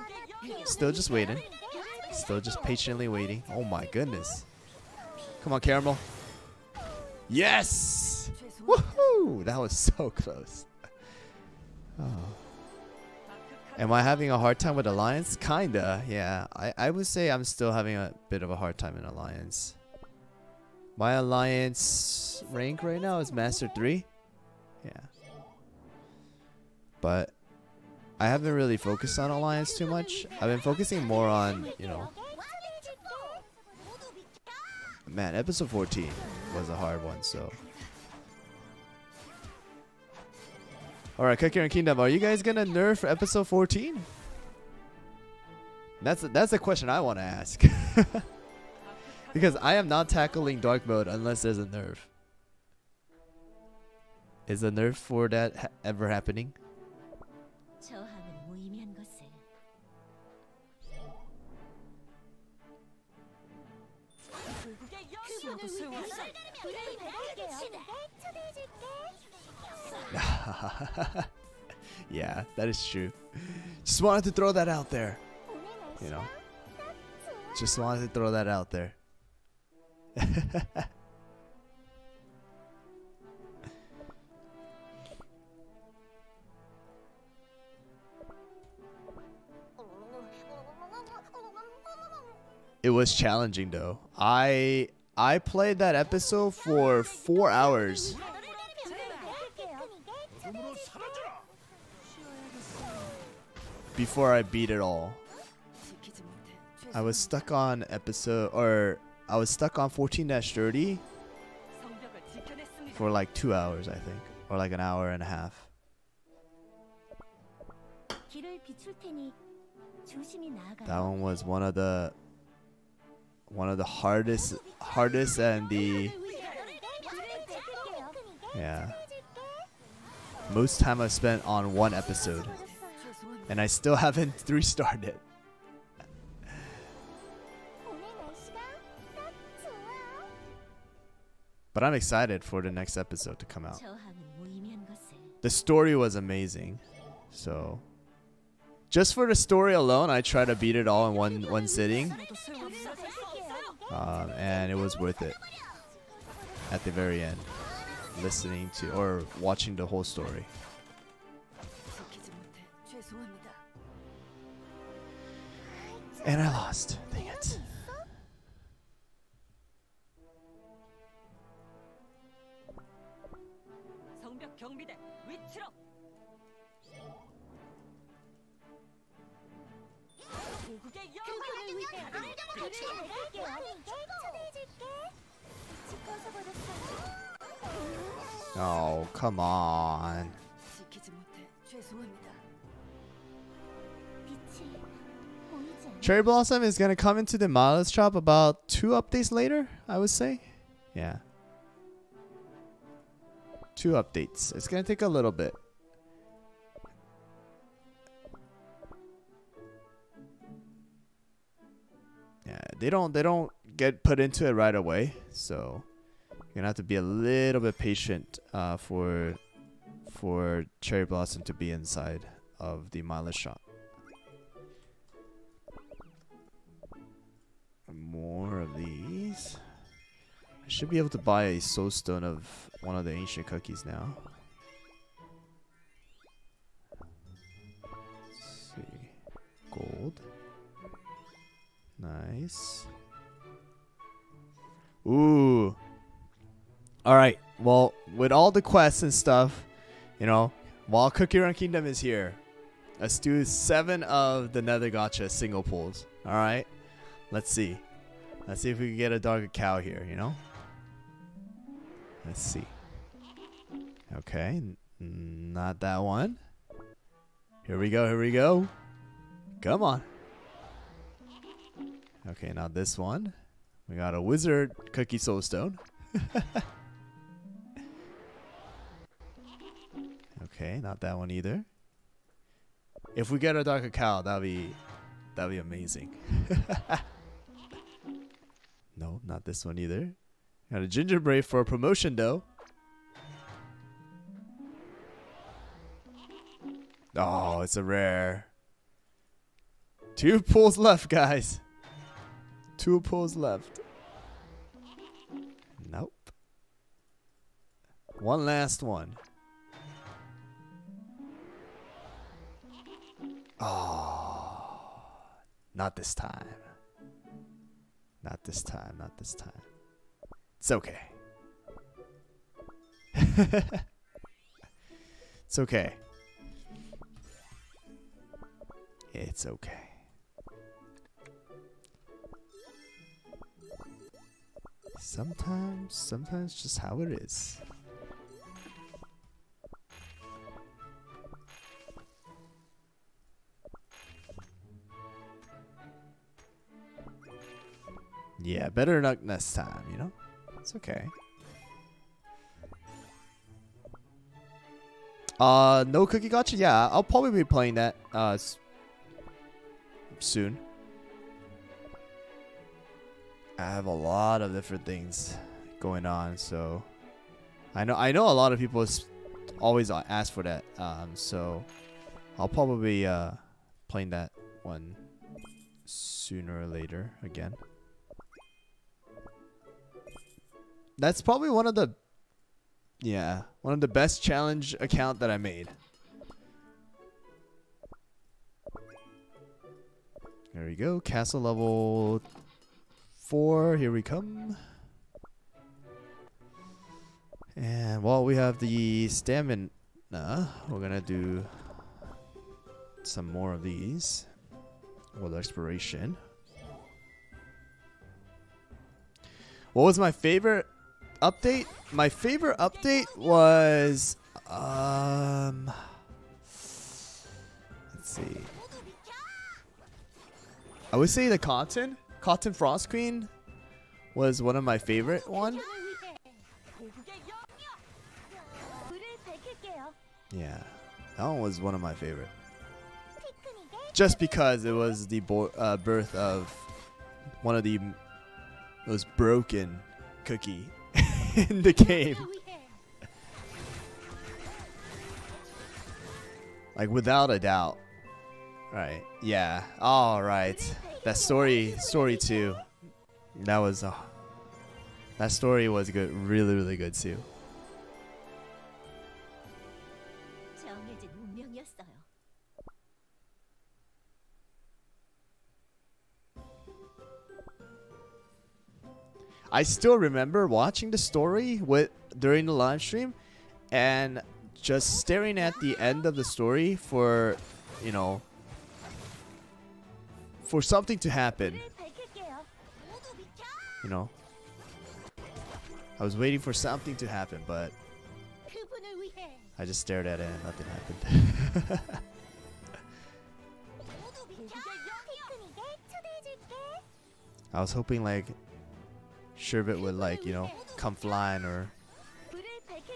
still just waiting. Still just patiently waiting. Oh my goodness. Come on, Caramel. Yes! Woohoo! That was so *laughs* close. Oh. Am I having a hard time with Alliance? Kinda, yeah. I, I would say I'm still having a bit of a hard time in Alliance. My Alliance rank right now is Master 3. Yeah. But I haven't really focused on Alliance too much. I've been focusing more on, you know, man, episode 14 was a hard one, so. Alright, Cookie Run Kingdom, are you guys gonna nerf episode 14? That's a, that's the question I want to ask. *laughs* because I am not tackling dark mode unless there's a nerf. Is a nerf for that ha- ever happening? *laughs* yeah, that is true. Just wanted to throw that out there. You know. Just wanted to throw that out there. *laughs* it was challenging though. I I played that episode for 4 hours. before I beat it all. I was stuck on episode, or I was stuck on 14-30 for like two hours, I think, or like an hour and a half. That one was one of the one of the hardest, hardest and the yeah most time I spent on one episode. And I still haven't *laughs* three-starred it. But I'm excited for the next episode to come out. The story was amazing. So just for the story alone, I tried to beat it all in one one sitting. Um, and it was worth it at the very end listening to or watching the whole story. And I lost. Dang it. Oh, come on. Cherry Blossom is gonna come into the Miles shop about two updates later, I would say. Yeah. Two updates. It's gonna take a little bit. Yeah, they don't they don't get put into it right away, so you're gonna have to be a little bit patient uh, for for Cherry Blossom to be inside of the Miles shop. More of these. I should be able to buy a soul stone of one of the ancient cookies now. Let's see. Gold. Nice. Ooh. Alright. Well, with all the quests and stuff, you know, while Cookie Run Kingdom is here, let's do seven of the Nether Gotcha single pulls. Alright? Let's see. Let's see if we can get a Dark Cacao here, you know? Let's see. Okay, not that one. Here we go, here we go. Come on. Okay, now this one. We got a wizard cookie soulstone. *laughs* okay, not that one either. If we get a Dark Cacao, that'll be that'll be amazing. *laughs* no, not this one either. Got a gingerbread for a promotion though. Oh, it's a rare. Two pulls left, guys. Two pulls left. Nope. One last one. Oh, not this time. This time, not this time. It's okay. *laughs* it's okay. It's okay. Sometimes, sometimes just how it is. Yeah, better luck next time, you know? It's okay. Uh, no cookie gacha? Yeah, I'll probably be playing that uh soon. I have a lot of different things going on, so I know I know a lot of people always ask for that. Um, so I'll probably uh playing that one sooner or later again. That's probably one of the yeah, one of the best challenge account that I made. There we go. Castle level 4. Here we come. And while we have the stamina, we're going to do some more of these with exploration. What was my favorite update? My favorite update was um let's see. I would say the Cotton, Cotton Frost Queen was one of my favorite one. Yeah. That one was one of my favorite. Just because it was the uh, birth of one of the most broken cookie *laughs* in the game. Like without a doubt. Right. Yeah. All right. That story story too. That was uh, that story was good. Really really good too. I still remember watching the story with during the live stream and just staring at the end of the story for, you know, for something to happen. You know, I was waiting for something to happen, but I just stared at it and nothing happened. *laughs* I was hoping like Sherbet would like, you know, come flying or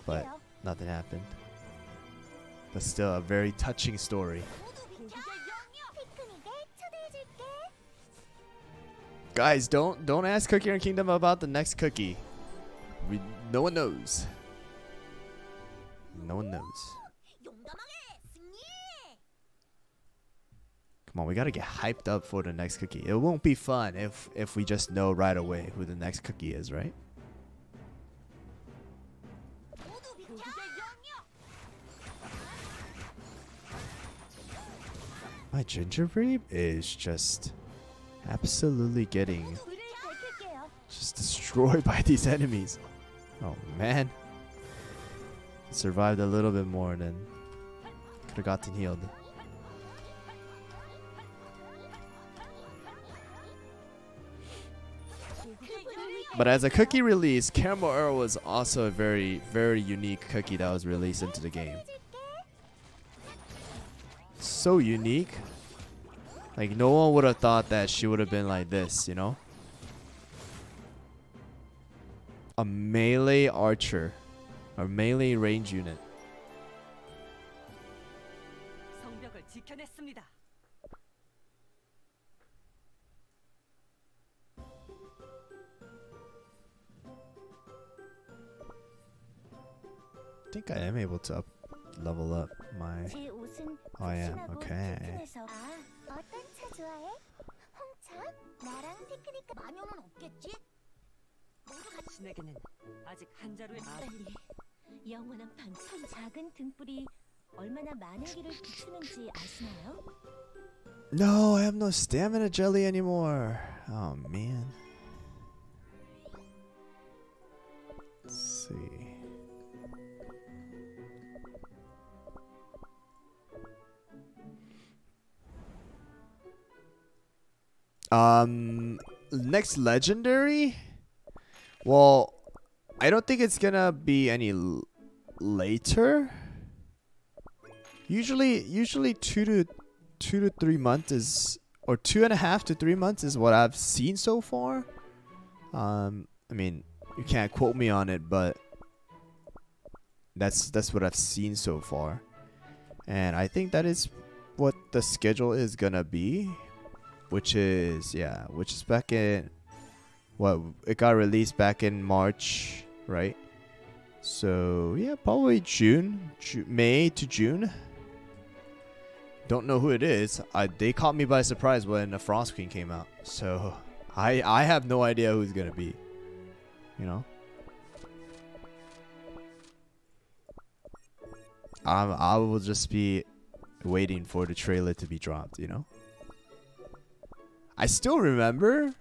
but nothing happened. But still a very touching story. Guys, don't don't ask Cookie Run Kingdom about the next cookie. We, no one knows. No one knows. Come on, we gotta get hyped up for the next cookie. It won't be fun if if we just know right away who the next cookie is, right? My gingerbread is just absolutely getting just destroyed by these enemies. Oh man. Survived a little bit more and then could have gotten healed. But as a cookie release, Caramel Arrow was also a very, very unique cookie that was released into the game. So unique. Like no one would have thought that she would have been like this, you know? A melee archer. A melee range unit. think I am able to up level up my... Oh, I am. Okay. No, I have no stamina jelly anymore. Oh man. Let's see. Um next legendary? Well, I don't think it's to be any later. Usually usually 2 to two to three months is or two and a half to three months is what I've seen so far. Um, I mean, you can't quote me on it, but that's that's what I've seen so far, and I think that is what the schedule is gonna be, which is yeah, which is back in what it got released back in March, right? So yeah, probably June, Ju- May to June. Don't know who it is. I they caught me by surprise when the Frost Queen came out. So *laughs* I I have no idea who's gonna be. You know. I'm I will just be waiting for the trailer to be dropped. You know. I still remember.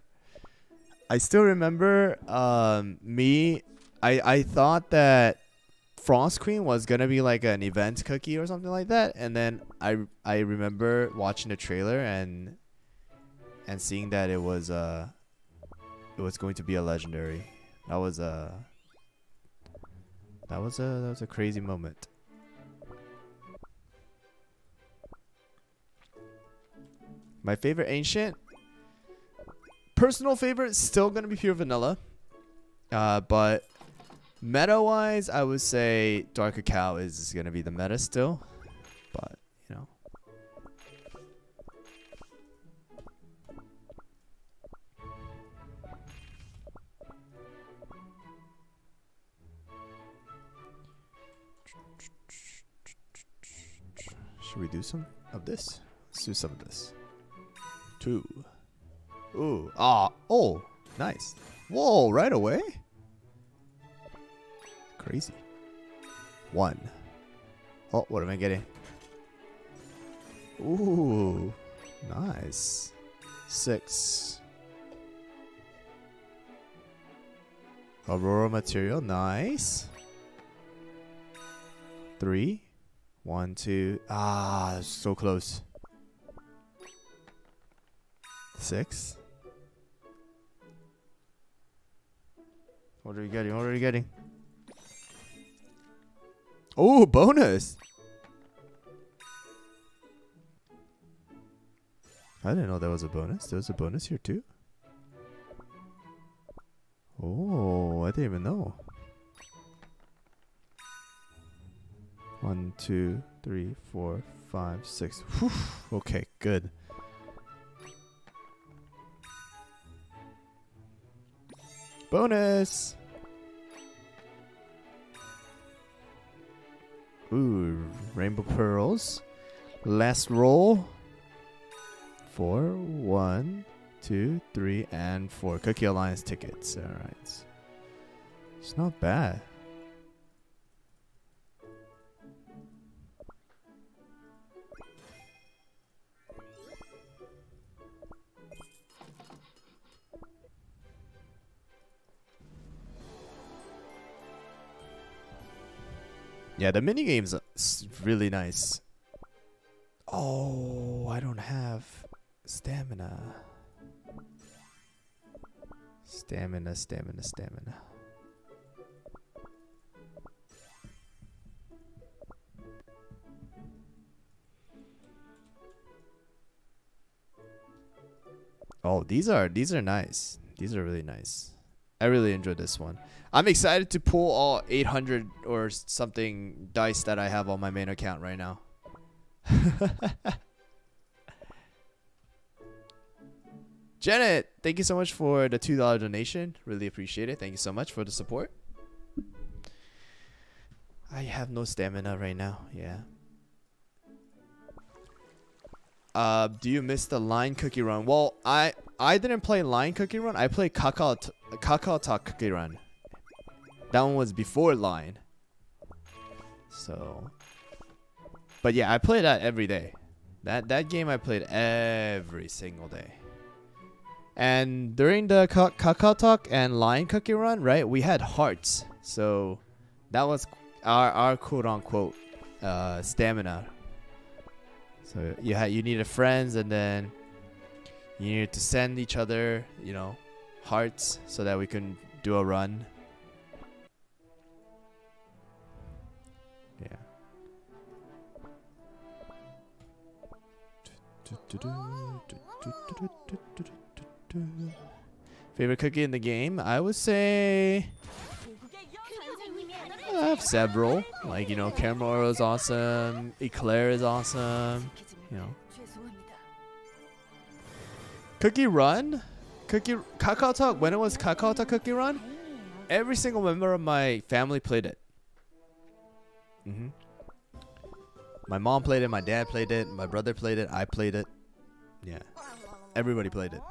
I still remember um me. I I thought that Frost Queen was gonna be like an event cookie or something like that, and then I I remember watching the trailer and and seeing that it was uh it was going to be a legendary. That was a that was a that was a crazy moment. My favorite ancient personal favorite still gonna be pure vanilla. Uh, but Meta wise, I would say Dark Cacao is gonna be the meta still, but you know. Should we do some of this? Let's do some of this. Two. Ooh. Ah. Oh. Nice. Whoa. Right away. Crazy. One. Oh, what am I getting? Ooh. Nice. Six. Aurora material. Nice. Three. One, two. Ah, so close. Six. What are you getting? What are you getting? Oh, bonus! I didn't know there was a bonus. There was a bonus here too. Oh, I didn't even know. One, two, three, four, five, six. Whew. Okay, good. Bonus! Ooh, rainbow pearls. Last roll. Four, one, two, three, and four. Cookie Alliance tickets. Alright. It's not bad. Yeah, the mini games are uh, really nice. Oh, I don't have stamina. Stamina, stamina, stamina. Oh, these are these are nice. These are really nice. I really enjoyed this one. I'm excited to pull all 800 or something dice that I have on my main account right now. *laughs* Janet, thank you so much for the $2 donation. Really appreciate it. Thank you so much for the support. I have no stamina right now. Yeah. Uh, do you miss the line cookie run? Well, I I didn't play line cookie run. I played Kakao Kakao Talk cookie run. That one was before line. So, but yeah, I play that every day. That that game I played every single day. And during the Ka- Kakao Talk and line cookie run, right? We had hearts, so that was our our quote unquote uh, stamina. So you had you needed friends, and then you needed to send each other, you know, hearts so that we can do a run. Yeah. Favorite cookie in the game? I would say I have several. Like, you know, Camaro is awesome. Eclair is awesome. You know. Cookie Run? Cookie Kakao Talk. When it was Kakao Talk Cookie Run, every single member of my family played it. Mm -hmm. My mom played it. My dad played it. My brother played it. I played it. Yeah. Everybody played it.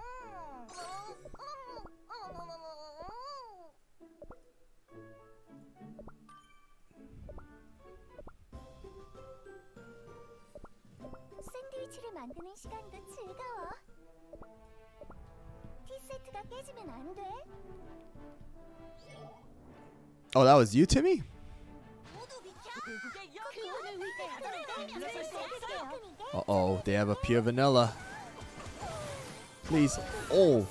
Oh, that was you, Timmy? Uh-oh, they have a pure vanilla. Please. Oh.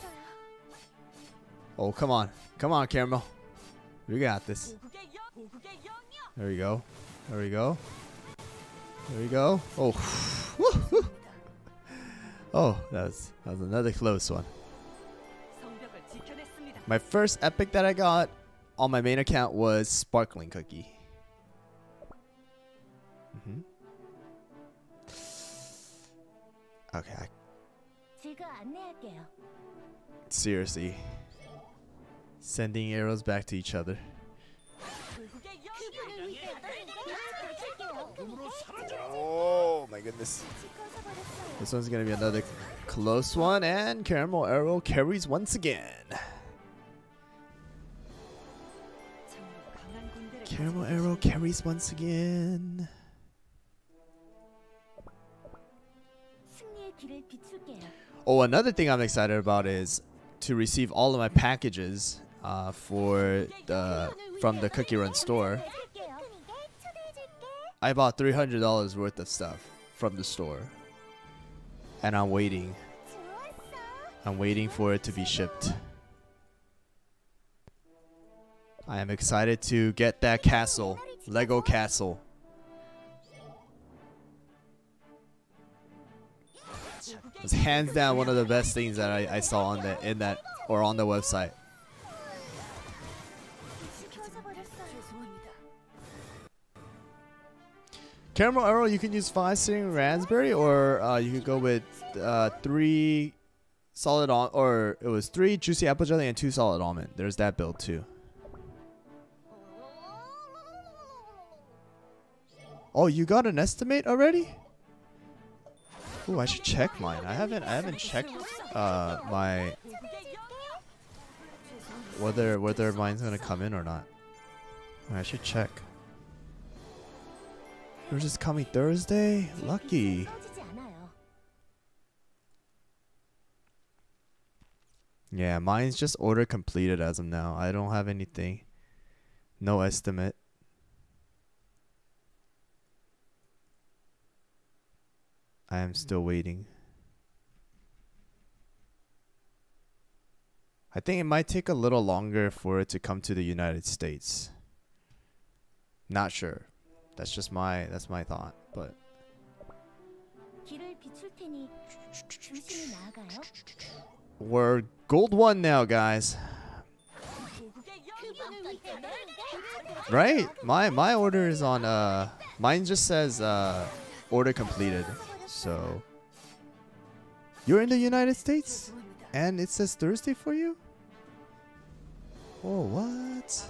Oh, come on. Come on, Caramel. We got this. There we go. There we go. There we go. Oh. *laughs* oh, that was, that was another close one. My first epic that I got on my main account was Sparkling Cookie. Mm -hmm. Okay. Seriously. Sending arrows back to each other. Oh my goodness. This one's gonna be another close one, and Caramel Arrow carries once again. Caramel Arrow carries once again. Oh, another thing I'm excited about is to receive all of my packages uh, for the from the Cookie Run store. I bought $300 worth of stuff from the store. And I'm waiting. I'm waiting for it to be shipped. I am excited to get that castle, Lego castle. It's hands down one of the best things that I, I saw on the in that or on the website. Caramel arrow, you can use five searing raspberry, or uh, you can go with uh, three solid or it was three juicy apple jelly and two solid almond. There's that build too. Oh, you got an estimate already? Ooh, I should check mine. I haven't I haven't checked uh my whether whether mine's gonna come in or not. I should check. Yours is coming Thursday? Lucky. Yeah, mine's just order completed as of now. I don't have anything. No estimate. I am still waiting. I think it might take a little longer for it to come to the United States. Not sure. That's just my that's my thought, but we're gold one now, guys. Right? My my order is on uh mine just says uh order completed so... You're in the United States? And it says Thursday for you? Oh, what?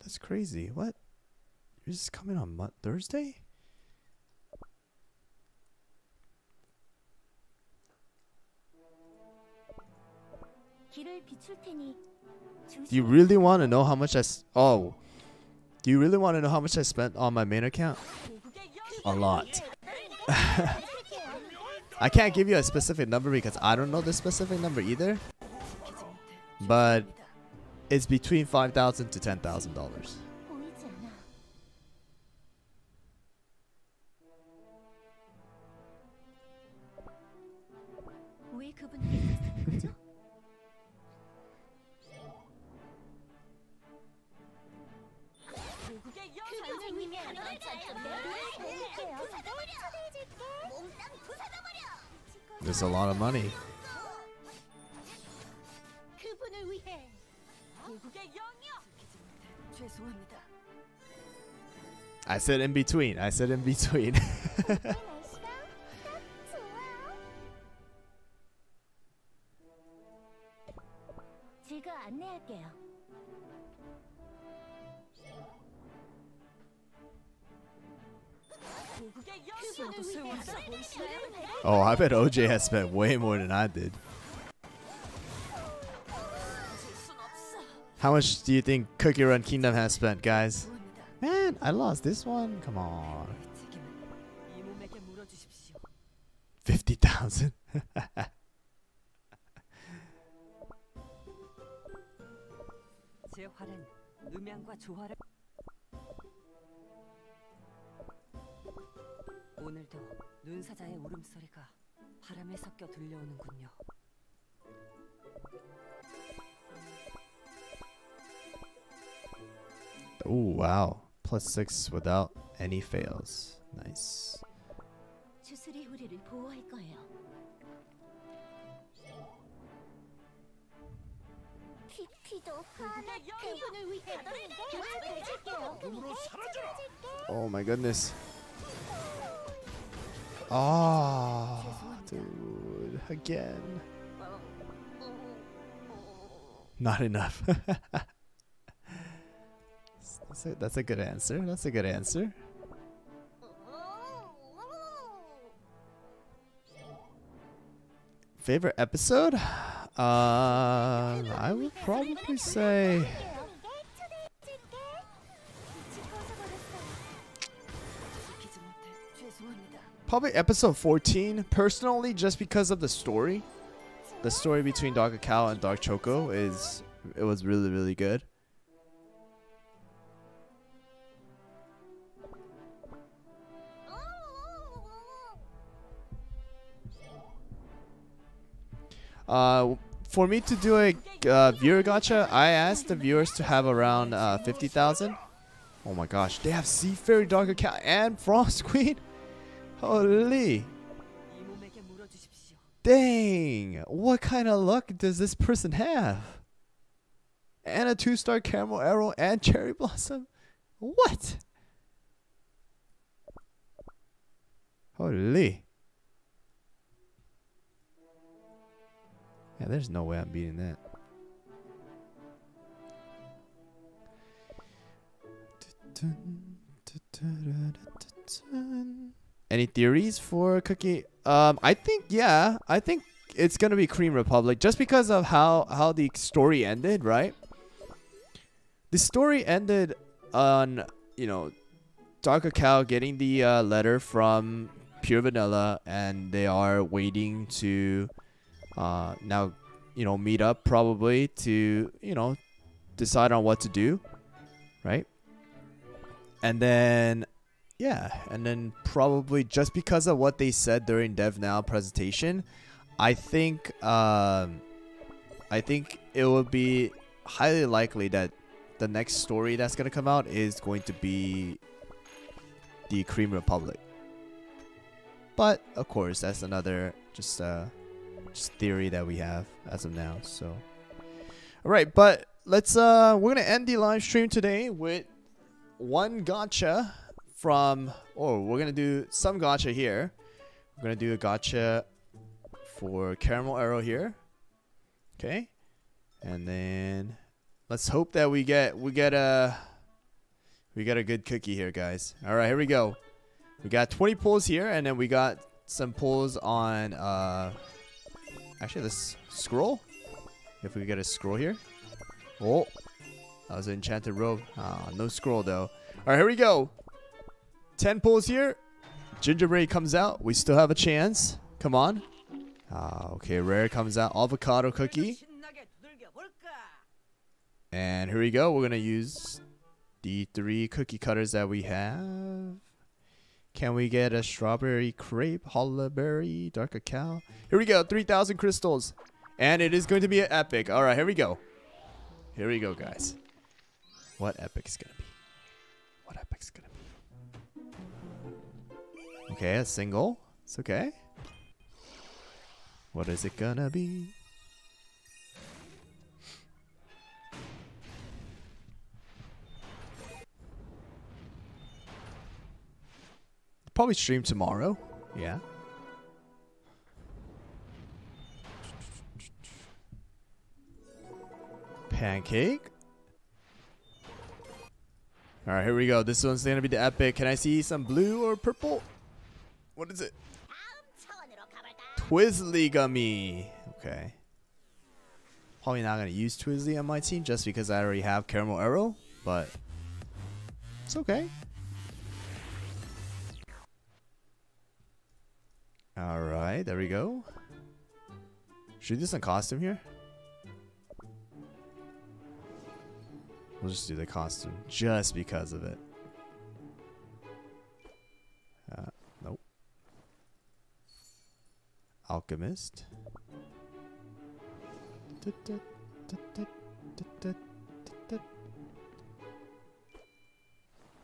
That's crazy. What? You're just coming on Mo Thursday? Do you really want to know how much I? oh, do you really want to know how much I spent on my main account? A lot. *laughs* I can't give you a specific number because I don't know the specific number either. But it's between $5,000 to $10,000. There's a lot of money. I said in between. I said in between. *laughs* Oh, I bet OJ has spent way more than I did. How much do you think Cookie Run Kingdom has spent, guys? Man, I lost this one. Come on. 50,000? *laughs* *laughs* 오늘도 눈사자의 울음소리가 바람에 섞여 들려오는군요. oh, wow. Plus 6 without any fails. Nice. 주술이 우리를 보호할 거예요. 피피도 하나 그분을 위해 초대해줄게요. 눈으로 사라져라. Oh my goodness. Ah, dude, again. Not enough. *laughs* That's a, that's a good answer. That's a good answer. Favorite episode? Uh, I would probably say probably episode 14. Personally, just because of the story. The story between Dark Cacao and Dark Choco is it was really really good. Uh, for me to do a uh, viewer gacha, I asked the viewers to have around uh, 50,000. Oh my gosh, they have Sea Fairy, Dark Cacao, and Frost *laughs* Queen. Holy! Dang! What kind of luck does this person have? And a two-star caramel arrow and cherry blossom? What? Holy! Yeah, there's no way I'm beating that. Dun, dun, dun, any theories for Cookie? Um, I think yeah, I think it's gonna be Cream Republic just because of how how the story ended, right? The story ended on you know Dark Cacao getting the uh, letter from Pure Vanilla, and they are waiting to uh, now you know meet up probably to you know decide on what to do, right? And then yeah, and then probably just because of what they said during DevNow presentation, I think um, I think it would be highly likely that the next story that's gonna come out is going to be the Cream Republic. But of course, that's another just uh, just theory that we have as of now. So, all right, but let's uh, we're gonna end the live stream today with one gacha from oh we're gonna do some gacha here. We're gonna do a gacha for caramel arrow here. Okay. And then let's hope that we get we get a we got a good cookie here guys. All right here we go. We got 20 pulls here and then we got some pulls on uh actually let's scroll. If we get a scroll here. Oh that was an enchanted robe. Ah no scroll though. All right here we go 10 pulls here. Gingerbread comes out. We still have a chance. Come on. Ah, okay, rare comes out. Avocado cookie. And here we go. We're going to use the three cookie cutters that we have. Can we get a strawberry crepe, Hollyberry, dark cacao? Here we go, 3,000 crystals. And it is going to be an epic. All right, here we go. Here we go, guys. What epic is going to be? What epic is going to be? Okay, a single. It's okay. What is it gonna be? Probably stream tomorrow. Yeah. Pancake. All right, here we go. This one's gonna be the epic. Can I see some blue or purple? What is it? Twizzly gummy. Okay. Probably not gonna use Twizzly on my team just because I already have Caramel Arrow, but it's okay. All right, there we go. Should we do some costume here? We'll just do the costume just because of it. Alchemist.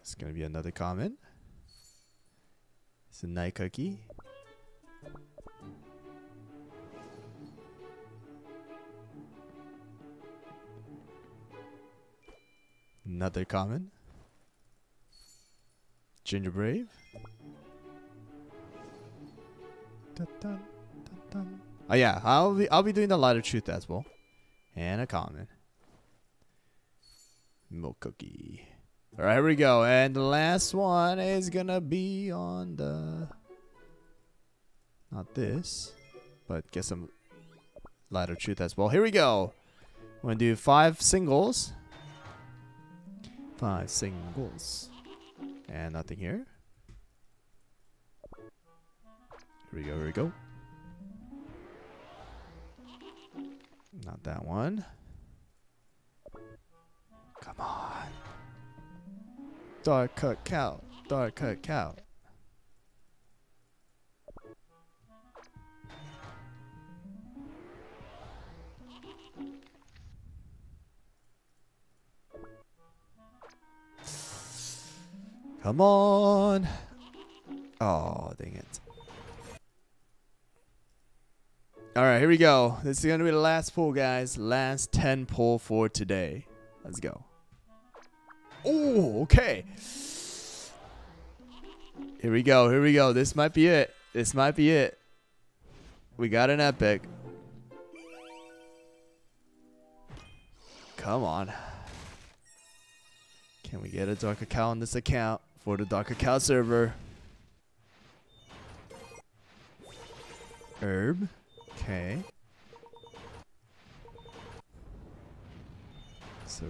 It's gonna be another comment. It's a Knight cookie. Another common. Gingerbrave. Dun, dun, dun. Oh yeah, I'll be I'll be doing the light of truth as well, and a common. Milk cookie. All right, here we go. And the last one is gonna be on the not this, but get some light of truth as well. Here we go. We're gonna do five singles. Five singles. And nothing here. Here we go, here we go. Not that one. Come on. Dark Cacao. Dark Cacao. Come on. Oh, dang it. All right, here we go. This is going to be the last pull, guys. Last 10 pull for today. Let's go. Oh, okay. Here we go. Here we go. This might be it. This might be it. We got an epic. Come on. Can we get a Dark Cacao on this account for the Dark Cacao server? Herb. Okay. It's a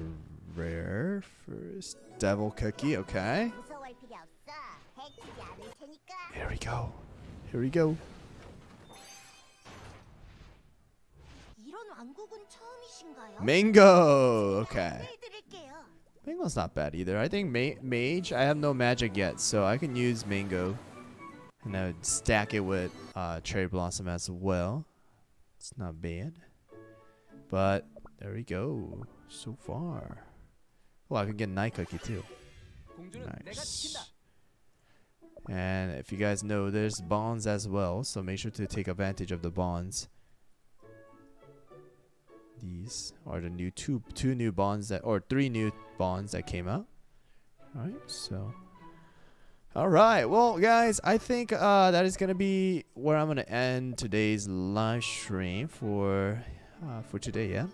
rare first devil cookie. Okay. Here we go. Here we go. Mango. Okay. Mango's not bad either. I think ma mage. I have no magic yet, so I can use mango, and I would stack it with uh, cherry blossom as well. It's not bad. But there we go. So far. Oh, I can get Knight cookie too. Nice. And if you guys know, there's bonds as well, so make sure to take advantage of the bonds. These are the new two two new bonds that or three new bonds that came out. All right, so all right, well, guys, I think uh, that is gonna be where I'm gonna end today's live stream for uh, for today. Yeah.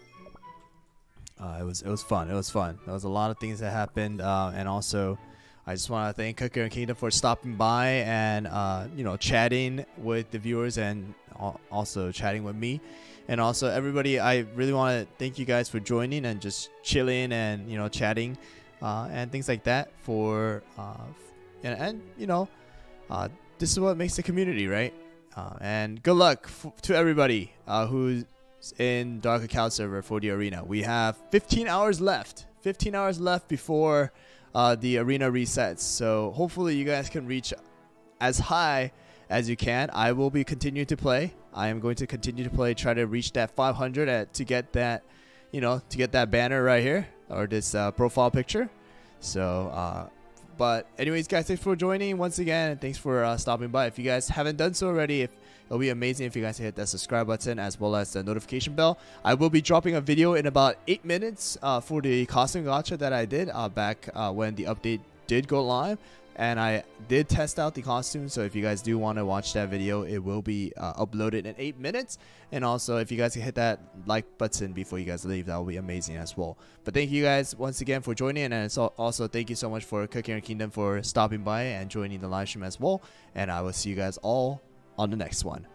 Uh, it was it was fun. It was fun. There was a lot of things that happened, uh, and also I just want to thank Cookie Run Kingdom for stopping by and uh, you know chatting with the viewers and also chatting with me, and also everybody. I really want to thank you guys for joining and just chilling and you know chatting uh, and things like that. For and, and you know uh, this is what makes the community, right? Uh, and good luck to everybody uh, who's in Dark Cacao server for the arena. We have 15 hours left. 15 hours left before uh, the arena resets. So hopefully you guys can reach as high as you can. I will be continuing to play. I am going to continue to play, try to reach that 500 at, to get that, you know, to get that banner right here or this uh, profile picture. So, uh, but anyways, guys, thanks for joining once again, and thanks for uh, stopping by. If you guys haven't done so already, if it'll be amazing if you guys hit that subscribe button as well as the notification bell. I will be dropping a video in about eight minutes uh, for the costume gacha that I did uh, back uh, when the update did go live. And I did test out the costume, so if you guys do want to watch that video, it will be uh, uploaded in 8 minutes. And also, if you guys can hit that like button before you guys leave, that will be amazing as well. But thank you guys once again for joining, and also thank you so much for Cookie Run Kingdom for stopping by and joining the live stream as well. And I will see you guys all on the next one.